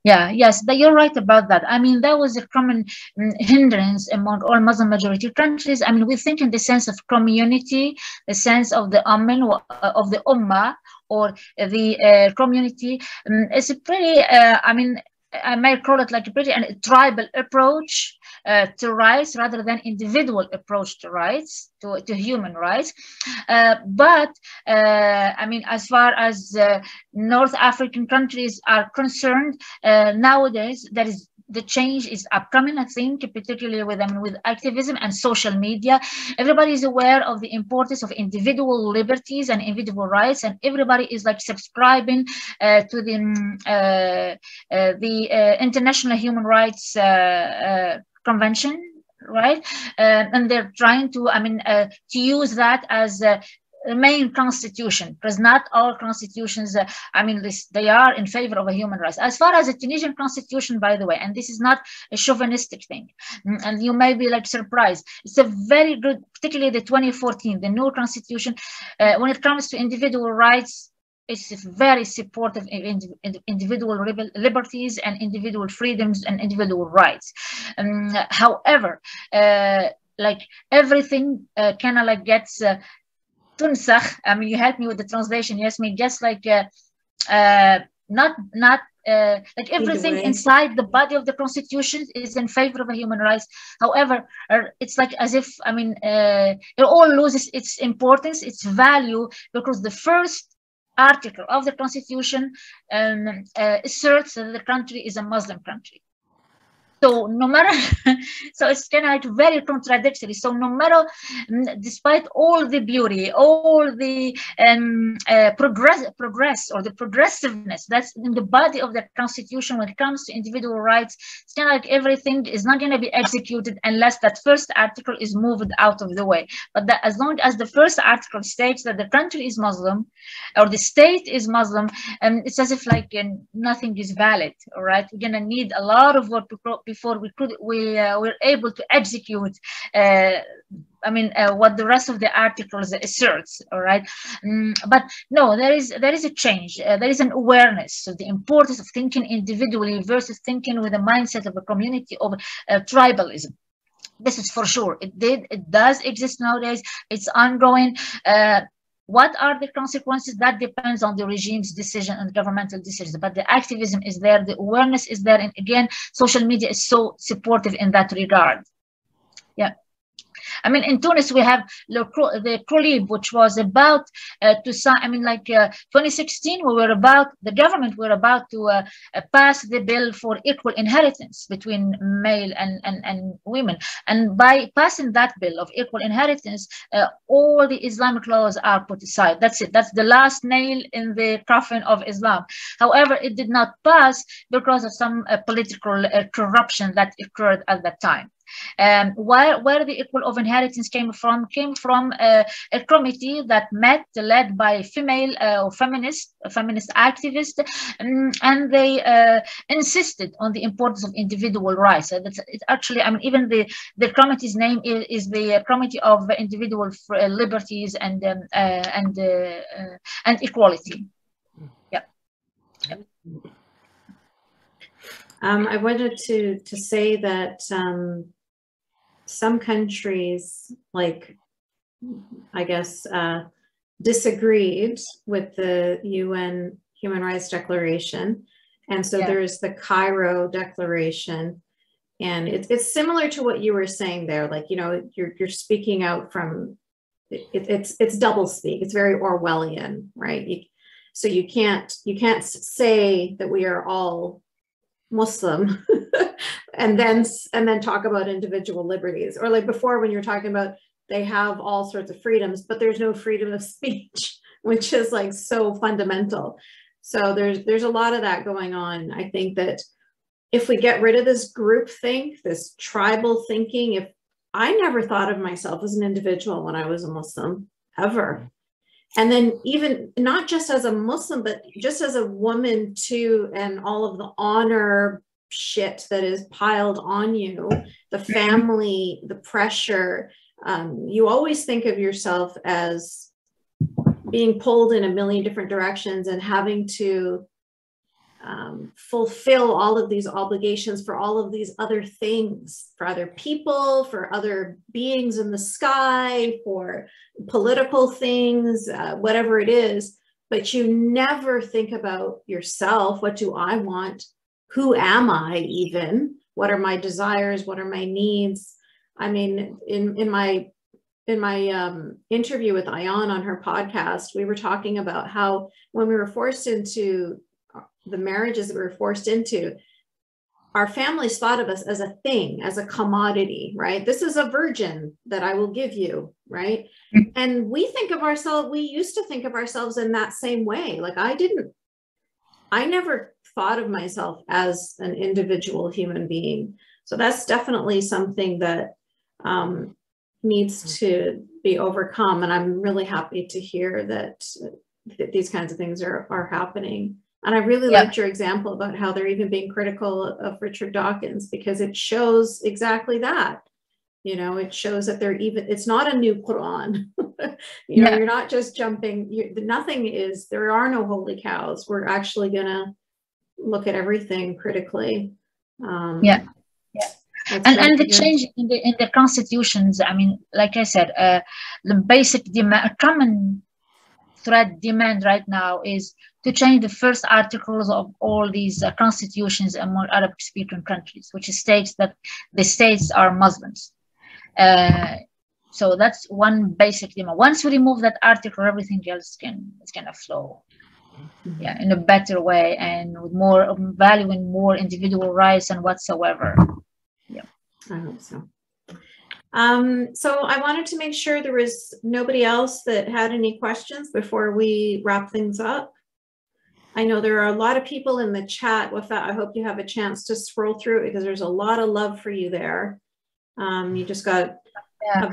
Yeah, yes, but you're right about that. I mean, that was a common um, hindrance among all Muslim majority countries. I mean, we think in the sense of community, the sense of the Amen, of the Ummah, or the uh, community. Um, it's a pretty, uh, I mean, I may call it like a pretty a tribal approach uh, to rights rather than individual approach to rights, to, to human rights. Uh, but uh, I mean, as far as uh, North African countries are concerned, uh, nowadays there is the change is upcoming, I think, particularly with I mean, with activism and social media. Everybody is aware of the importance of individual liberties and individual rights, and everybody is like subscribing uh, to the mm, uh, uh, the International Human Rights Convention right? And they're trying to i mean to use that as main constitution because not all constitutions uh, i mean this, they are in favor of a human rights. As far as the tunisian constitution by the way and this is not a chauvinistic thing mm, and you may be like surprised. It's a very good particularly the 2014 the new constitution uh, when it comes to individual rights it's very supportive of individual liberties and individual freedoms and individual rights um, however uh, like everything uh, kind of like gets uh. I mean, you help me with the translation. Yes, me just like uh, uh, not not uh, like everything inside the body of the constitution is in favor of human rights. However, uh, it's like as if I mean uh, it all loses its importance, its value because the first article of the constitution um, uh, asserts that the country is a Muslim country. So no matter, so it's kind of very contradictory. So no matter, mm, despite all the beauty, all the um, uh, progress, progress or the progressiveness that's in the body of the constitution when it comes to individual rights, it's kind of like everything is not going to be executed unless that first article is moved out of the way. But that as long as the first article states that the country is Muslim or the state is Muslim, and um, it's as if like uh, nothing is valid. All right, we're going to need a lot of work to before we could we uh, were able to execute uh, I mean, uh, what the rest of the articles asserts, all right? Mm, but no, there is there is a change. Uh, there is an awareness of the importance of thinking individually versus thinking with the mindset of a community of uh, tribalism. This is for sure. It did. It does exist nowadays. It's ongoing. What are the consequences? That depends on the regime's decision and governmental decisions. But the activism is there, the awareness is there. And again, social media is so supportive in that regard. I mean, in Tunis, we have the COLIBE, which was about uh, to sign, I mean, like uh, 2016, we were about, the government were about to uh, uh, pass the bill for equal inheritance between male and, and, and women. And by passing that bill of equal inheritance, uh, all the Islamic laws are put aside. That's it. That's the last nail in the coffin of Islam. However, it did not pass because of some uh, political corruption that occurred at that time. Um, where, where the equal of inheritance came from? Came from uh, a committee that met led by female uh, or feminist feminist activists um, and they uh, insisted on the importance of individual rights. Uh, that's actually i mean even the the committee's name is, is the committee of individual uh, liberties and um, uh, and and equality. Yeah, yeah. Um, I wanted to to say that um, some countries, like I guess, uh, disagreed with the UN Human Rights Declaration. And so yeah. there's the Cairo Declaration. And it's, it's similar to what you were saying there. Like, you know, you're, you're speaking out from it, it's it's double speak. It's very Orwellian, right? You, so you can't you can't say that we are all Muslim and then and then talk about individual liberties or like before when you're talking about they have all sorts of freedoms but there's no freedom of speech which is like so fundamental. So there's there's a lot of that going on. I think that if we get rid of this group think this tribal thinking if i never thought of myself as an individual when i was a muslim ever. And then even not just as a muslim but just as a woman too and all of the honor shit that is piled on you the family the pressure um, you always think of yourself as being pulled in a million different directions and having to um, fulfill all of these obligations for all of these other things, for other people, for other beings in the sky, for political things, uh, whatever it is. But you never think about yourself. What do I want? Who am I even? What are my desires? What are my needs? I mean, in, in my in my um, interview with Ayaan on her podcast, we were talking about how when we were forced into the marriages that we were forced into, our families thought of us as a thing, as a commodity, right? This is a virgin that I will give you, right? Mm-hmm. And we think of ourselves, we used to think of ourselves in that same way. Like I didn't, I never thought of myself as an individual human being. So that's definitely something that um, needs to be overcome. And I'm really happy to hear that, that these kinds of things are, are happening. And I really yeah. liked your example about how they're even being critical of Richard Dawkins because it shows exactly that. You know, it shows that they're even, it's not a new Quran. you know, you're not just jumping, you, nothing is, there are no holy cows. We're actually going to look at everything critically. Um, yeah. Yeah. and, and the change in the in the constitutions i mean like i said uh, the basic demand common thread demand right now is to change the first articles of all these uh, constitutions among Arabic speaking countries, which states that the states are Muslims. Uh, so that's one basic demand. Once we remove that article, everything else can is gonna flow. Yeah, in a better way and with more valuing more individual rights and whatsoever. Yeah, I hope so. Um, so I wanted to make sure there was nobody else that had any questions before we wrap things up. I know there are a lot of people in the chat with that. I hope you have a chance to scroll through it because there's a lot of love for you there. Um, you just got yeah.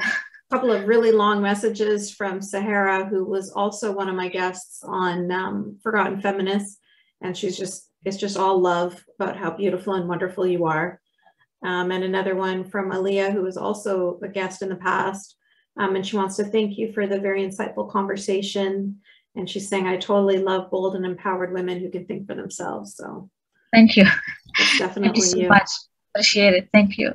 A couple of really long messages from Sahara, who was also one of my guests on um, Forgotten Feminists. And she's just, it's just all love about how beautiful and wonderful you are. Um, and another one from Aaliyah, who was also a guest in the past. Um, and she wants to thank you for the very insightful conversation. And she's saying, I totally love bold and empowered women who can think for themselves. So thank you. definitely thank you so you. much. Appreciate it. Thank you.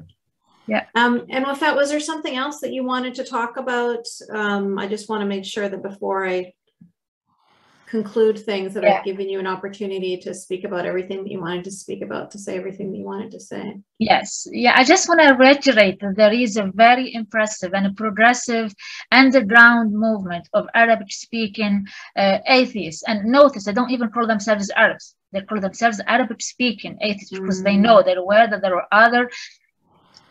Yeah. Um, and with that, was there something else that you wanted to talk about? Um, I just want to make sure that before I conclude things that yeah. I've given you an opportunity to speak about everything that you wanted to speak about, to say everything that you wanted to say. Yes. Yeah, I just want to reiterate that there is a very impressive and a progressive underground movement of Arabic speaking uh, atheists. And notice, they don't even call themselves Arabs. They call themselves Arabic speaking atheists because mm. they know, they're aware that there are other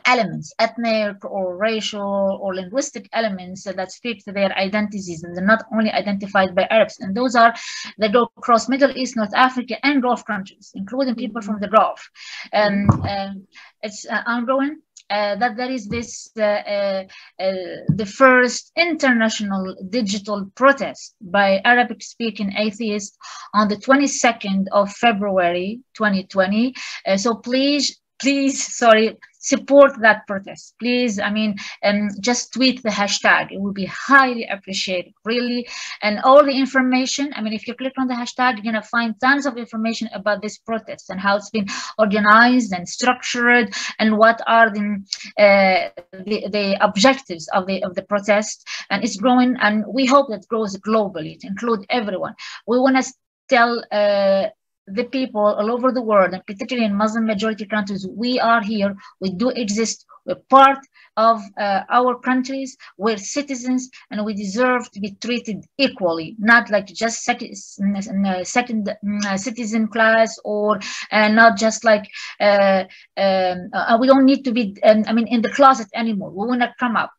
elements, ethnic or racial or linguistic elements that speak to their identities and they're not only identified by Arabs. And those are, they go across Middle East, North Africa, and Gulf countries, including people from the Gulf. Um, um, it's uh, ongoing. Uh, that there is this uh, uh, uh the first international digital protest by Arabic speaking atheists on the 22nd of February 2020 uh, so please please sorry support that protest. Please i mean um, just tweet the hashtag. It would be highly appreciated really. And all the information i mean if you click on the hashtag you're going to find tons of information about this protest and how it's been organized and structured and what are the uh, the, the objectives of the of the protest. And it's growing and we hope that grows globally to include everyone. We want to tell uh, the people all over the world, and particularly in Muslim majority countries, we are here, we do exist, we're part of uh, our countries, we're citizens, and we deserve to be treated equally, not like just second, uh, citizen class or uh, not just like, uh, um, uh, we don't need to be, um, I mean, in the closet anymore. We want to come up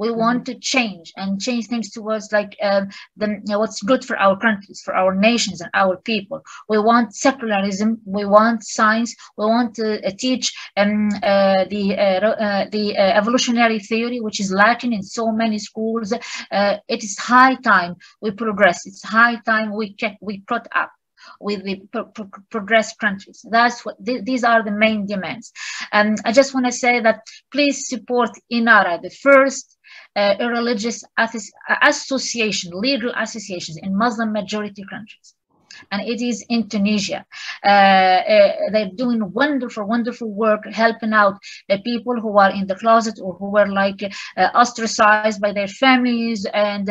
we mm-hmm. want to change and change things towards like um, the, you know, what's good for our countries, for our nations and our people. We want secularism. We want science. We want to uh, teach um, uh, the uh, uh the uh, evolutionary theory, which is lacking in so many schools. Uh, it is high time we progress. It's high time we get we put up with the pro pro progressed countries. That's what th these are the main demands. And I just want to say that please support INARA, the first uh, religious association, legal associations in Muslim majority countries and it is in Tunisia. Uh, uh, they're doing wonderful, wonderful work helping out the people who are in the closet or who were like uh, ostracized by their families and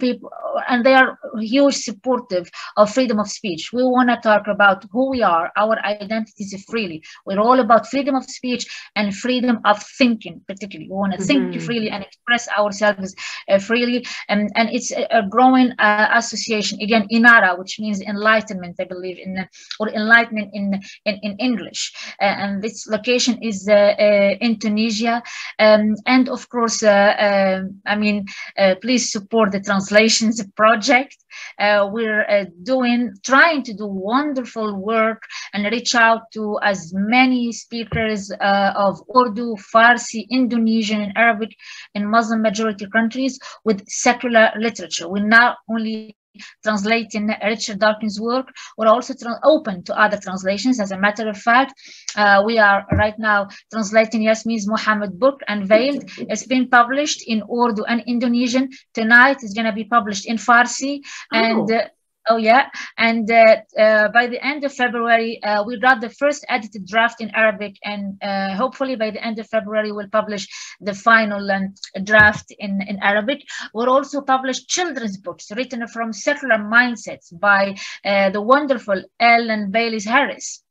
people, and they are huge supportive of freedom of speech. We want to talk about who we are, our identities freely. We're all about freedom of speech and freedom of thinking, particularly. We want to mm -hmm. think mm-hmm. freely and express ourselves uh, freely. And, and it's a, a growing uh, association, again, Which means enlightenment, I believe, in or enlightenment in in, in English. Uh, and this location is uh, uh, in Tunisia. Um, and of course, I mean, please support the translations project. we're doing, trying to do wonderful work and reach out to as many speakers of Urdu, Farsi, Indonesian, and Arabic in Muslim majority countries with secular literature. We're not only translating Richard Dawkins' work. We're also open to other translations. As a matter of fact, uh, we are right now translating Yasmine's Mohammed book, Unveiled. It's been published in Urdu and Indonesian. Tonight it's going to be published in Farsi. Oh. And uh, Oh yeah, and uh, uh, by the end of February, uh, we got the first edited draft in Arabic, and uh, hopefully by the end of February, we'll publish the final um, draft in, in Arabic. We'll also publish children's books written from secular mindsets by uh, the wonderful Ellen Baylis Harris.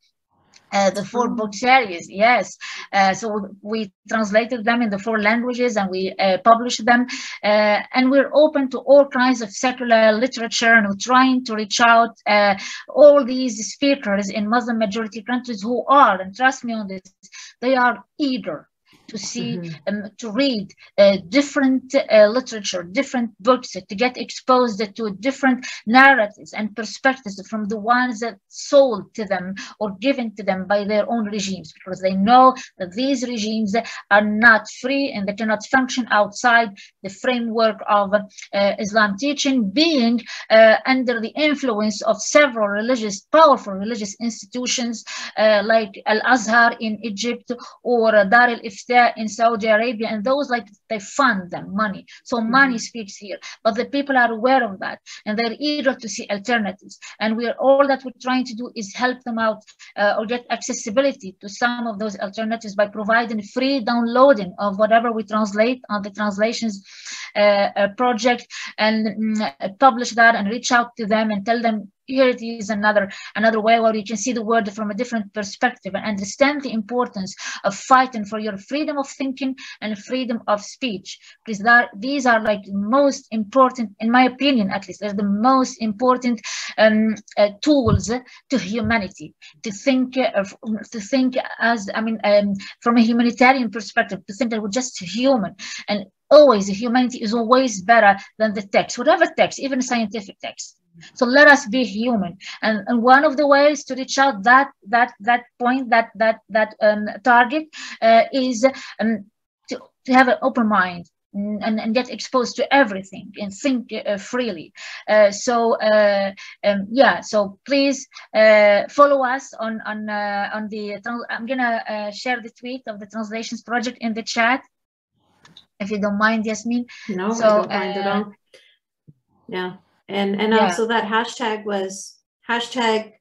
Uh, the four mm. book series yes uh, so we translated them in the four languages and we uh, published them uh, and we're open to all kinds of secular literature and we're trying to reach out uh, all these speakers in muslim majority countries who are and trust me on this they are eager to see, mm-hmm. um, to read uh, different uh, literature, different books, to get exposed to different narratives and perspectives from the ones that sold to them or given to them by their own regimes, because they know that these regimes are not free and they cannot function outside the framework of uh, Islam teaching, being uh, under the influence of several religious, powerful religious institutions uh, like Al Azhar in Egypt or Dar al In Saudi Arabia, and those like they fund them money. So mm-hmm. money speaks here, but the people are aware of that, and they're eager to see alternatives. And we're all that we're trying to do is help them out uh, or get accessibility to some of those alternatives by providing free downloading of whatever we translate on the translations uh, uh, project and mm, publish that and reach out to them and tell them here it is another another way where you can see the world from a different perspective and understand the importance of fighting for your freedom of thinking and freedom of speech. Because that these are like most important in my opinion at least they're the most important um, uh, tools to humanity. To think uh, to think as i mean um, from a humanitarian perspective to think that we're just human and always humanity is always better than the text. Whatever text even scientific text so let us be human and, and one of the ways to reach out that that that point that that that um, target uh, is um, to, to have an open mind and, and get exposed to everything and think uh, freely. Uh, so uh, um, yeah, so please uh, follow us on on uh, on the. I'm gonna uh, share the tweet of the translations project in the chat, if you don't mind, Yasmine. No, so, I don't mind at all. Yeah. And and yeah. also that hashtag was hashtag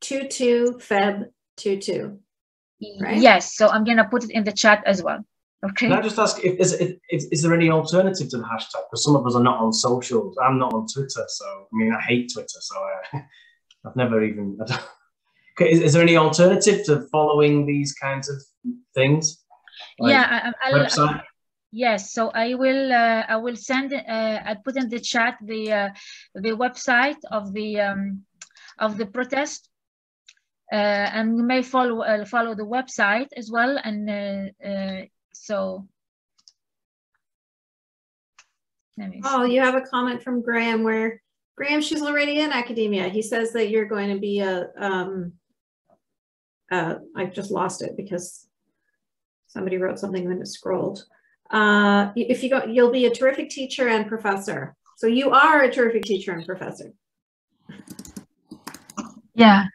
two two feb two two. Right? Yes. So I'm gonna put it in the chat as well. Okay. Can I just ask if is, if, is there any alternative to the hashtag? Because some of us are not on socials. I'm not on Twitter, so I mean I hate Twitter. So uh, I've never even. Okay, is, is, there any alternative to following these kinds of things? Like yeah, I, I'll, website? Yes, so I will. Uh, I will send. Uh, I put in the chat the uh, the website of the um, of the protest, uh, and you may follow uh, follow the website as well. And uh, uh so, oh, you have a comment from Graham where Graham, she's already in academia. He says that you're going to be a. Um, uh, I just lost it because somebody wrote something and then it scrolled. Uh, if you go, you'll be a terrific teacher and professor. So you are a terrific teacher and professor. Yeah.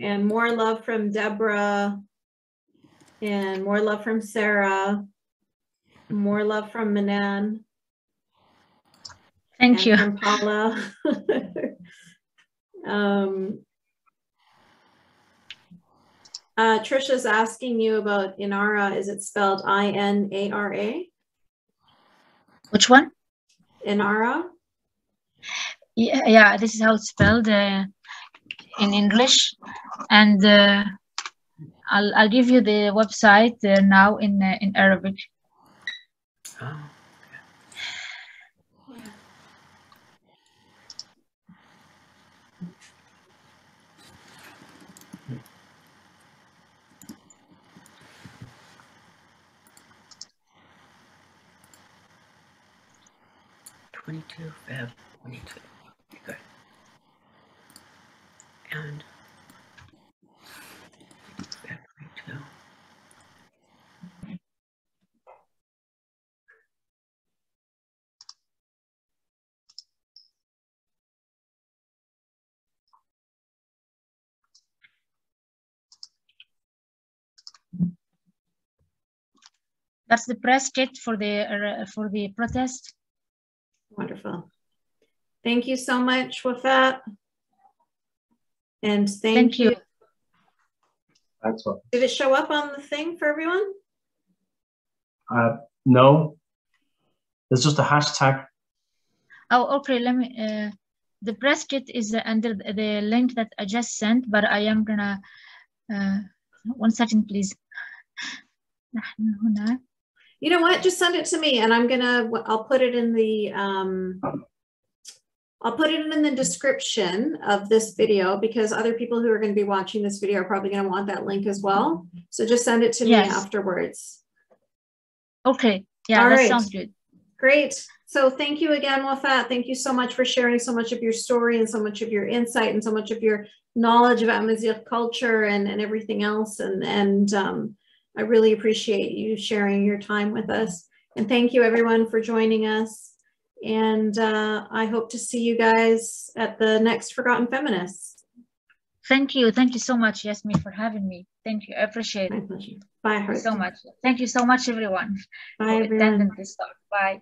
And more love from Deborah. And more love from Sarah. More love from Manan. Thank you. From Paula. um, uh, Trisha's asking you about Inara. Is it spelled I-N-A-R-A? Which one? Inara. Yeah, yeah, this is how it's spelled uh, in English. And uh, I'll, I'll give you the website uh, now in, uh, in Arabic. Oh. 22 Feb 22. Good. And Feb 22. That's the press kit for the uh, for the protest. Wonderful. Thank you so much, Wafa. And thank, thank you. you. Thanks. Did it show up on the thing for everyone? Uh, no. It's just a hashtag. Oh, okay. Let me. Uh, the press kit is under the link that I just sent, but I am gonna. Uh, one second, please. You know what? Just send it to me and I'm gonna, I'll put it in the, um, I'll put it in the description of this video because other people who are going to be watching this video are probably going to want that link as well. So just send it to yes. me afterwards. Okay. Yeah, All that right. sounds good. Great. So thank you again, Wafa. Thank you so much for sharing so much of your story and so much of your insight and so much of your knowledge about Amazigh culture and, and everything else. And, and um, I really appreciate you sharing your time with us. And thank you everyone for joining us. And uh, I hope to see you guys at the next Forgotten Feminists. Thank you. Thank you so much, Yasmine, for having me. Thank you. I appreciate My it. Pleasure. Bye, Thank you so much. Thank you so much, everyone. Bye, everyone. this talk. Bye.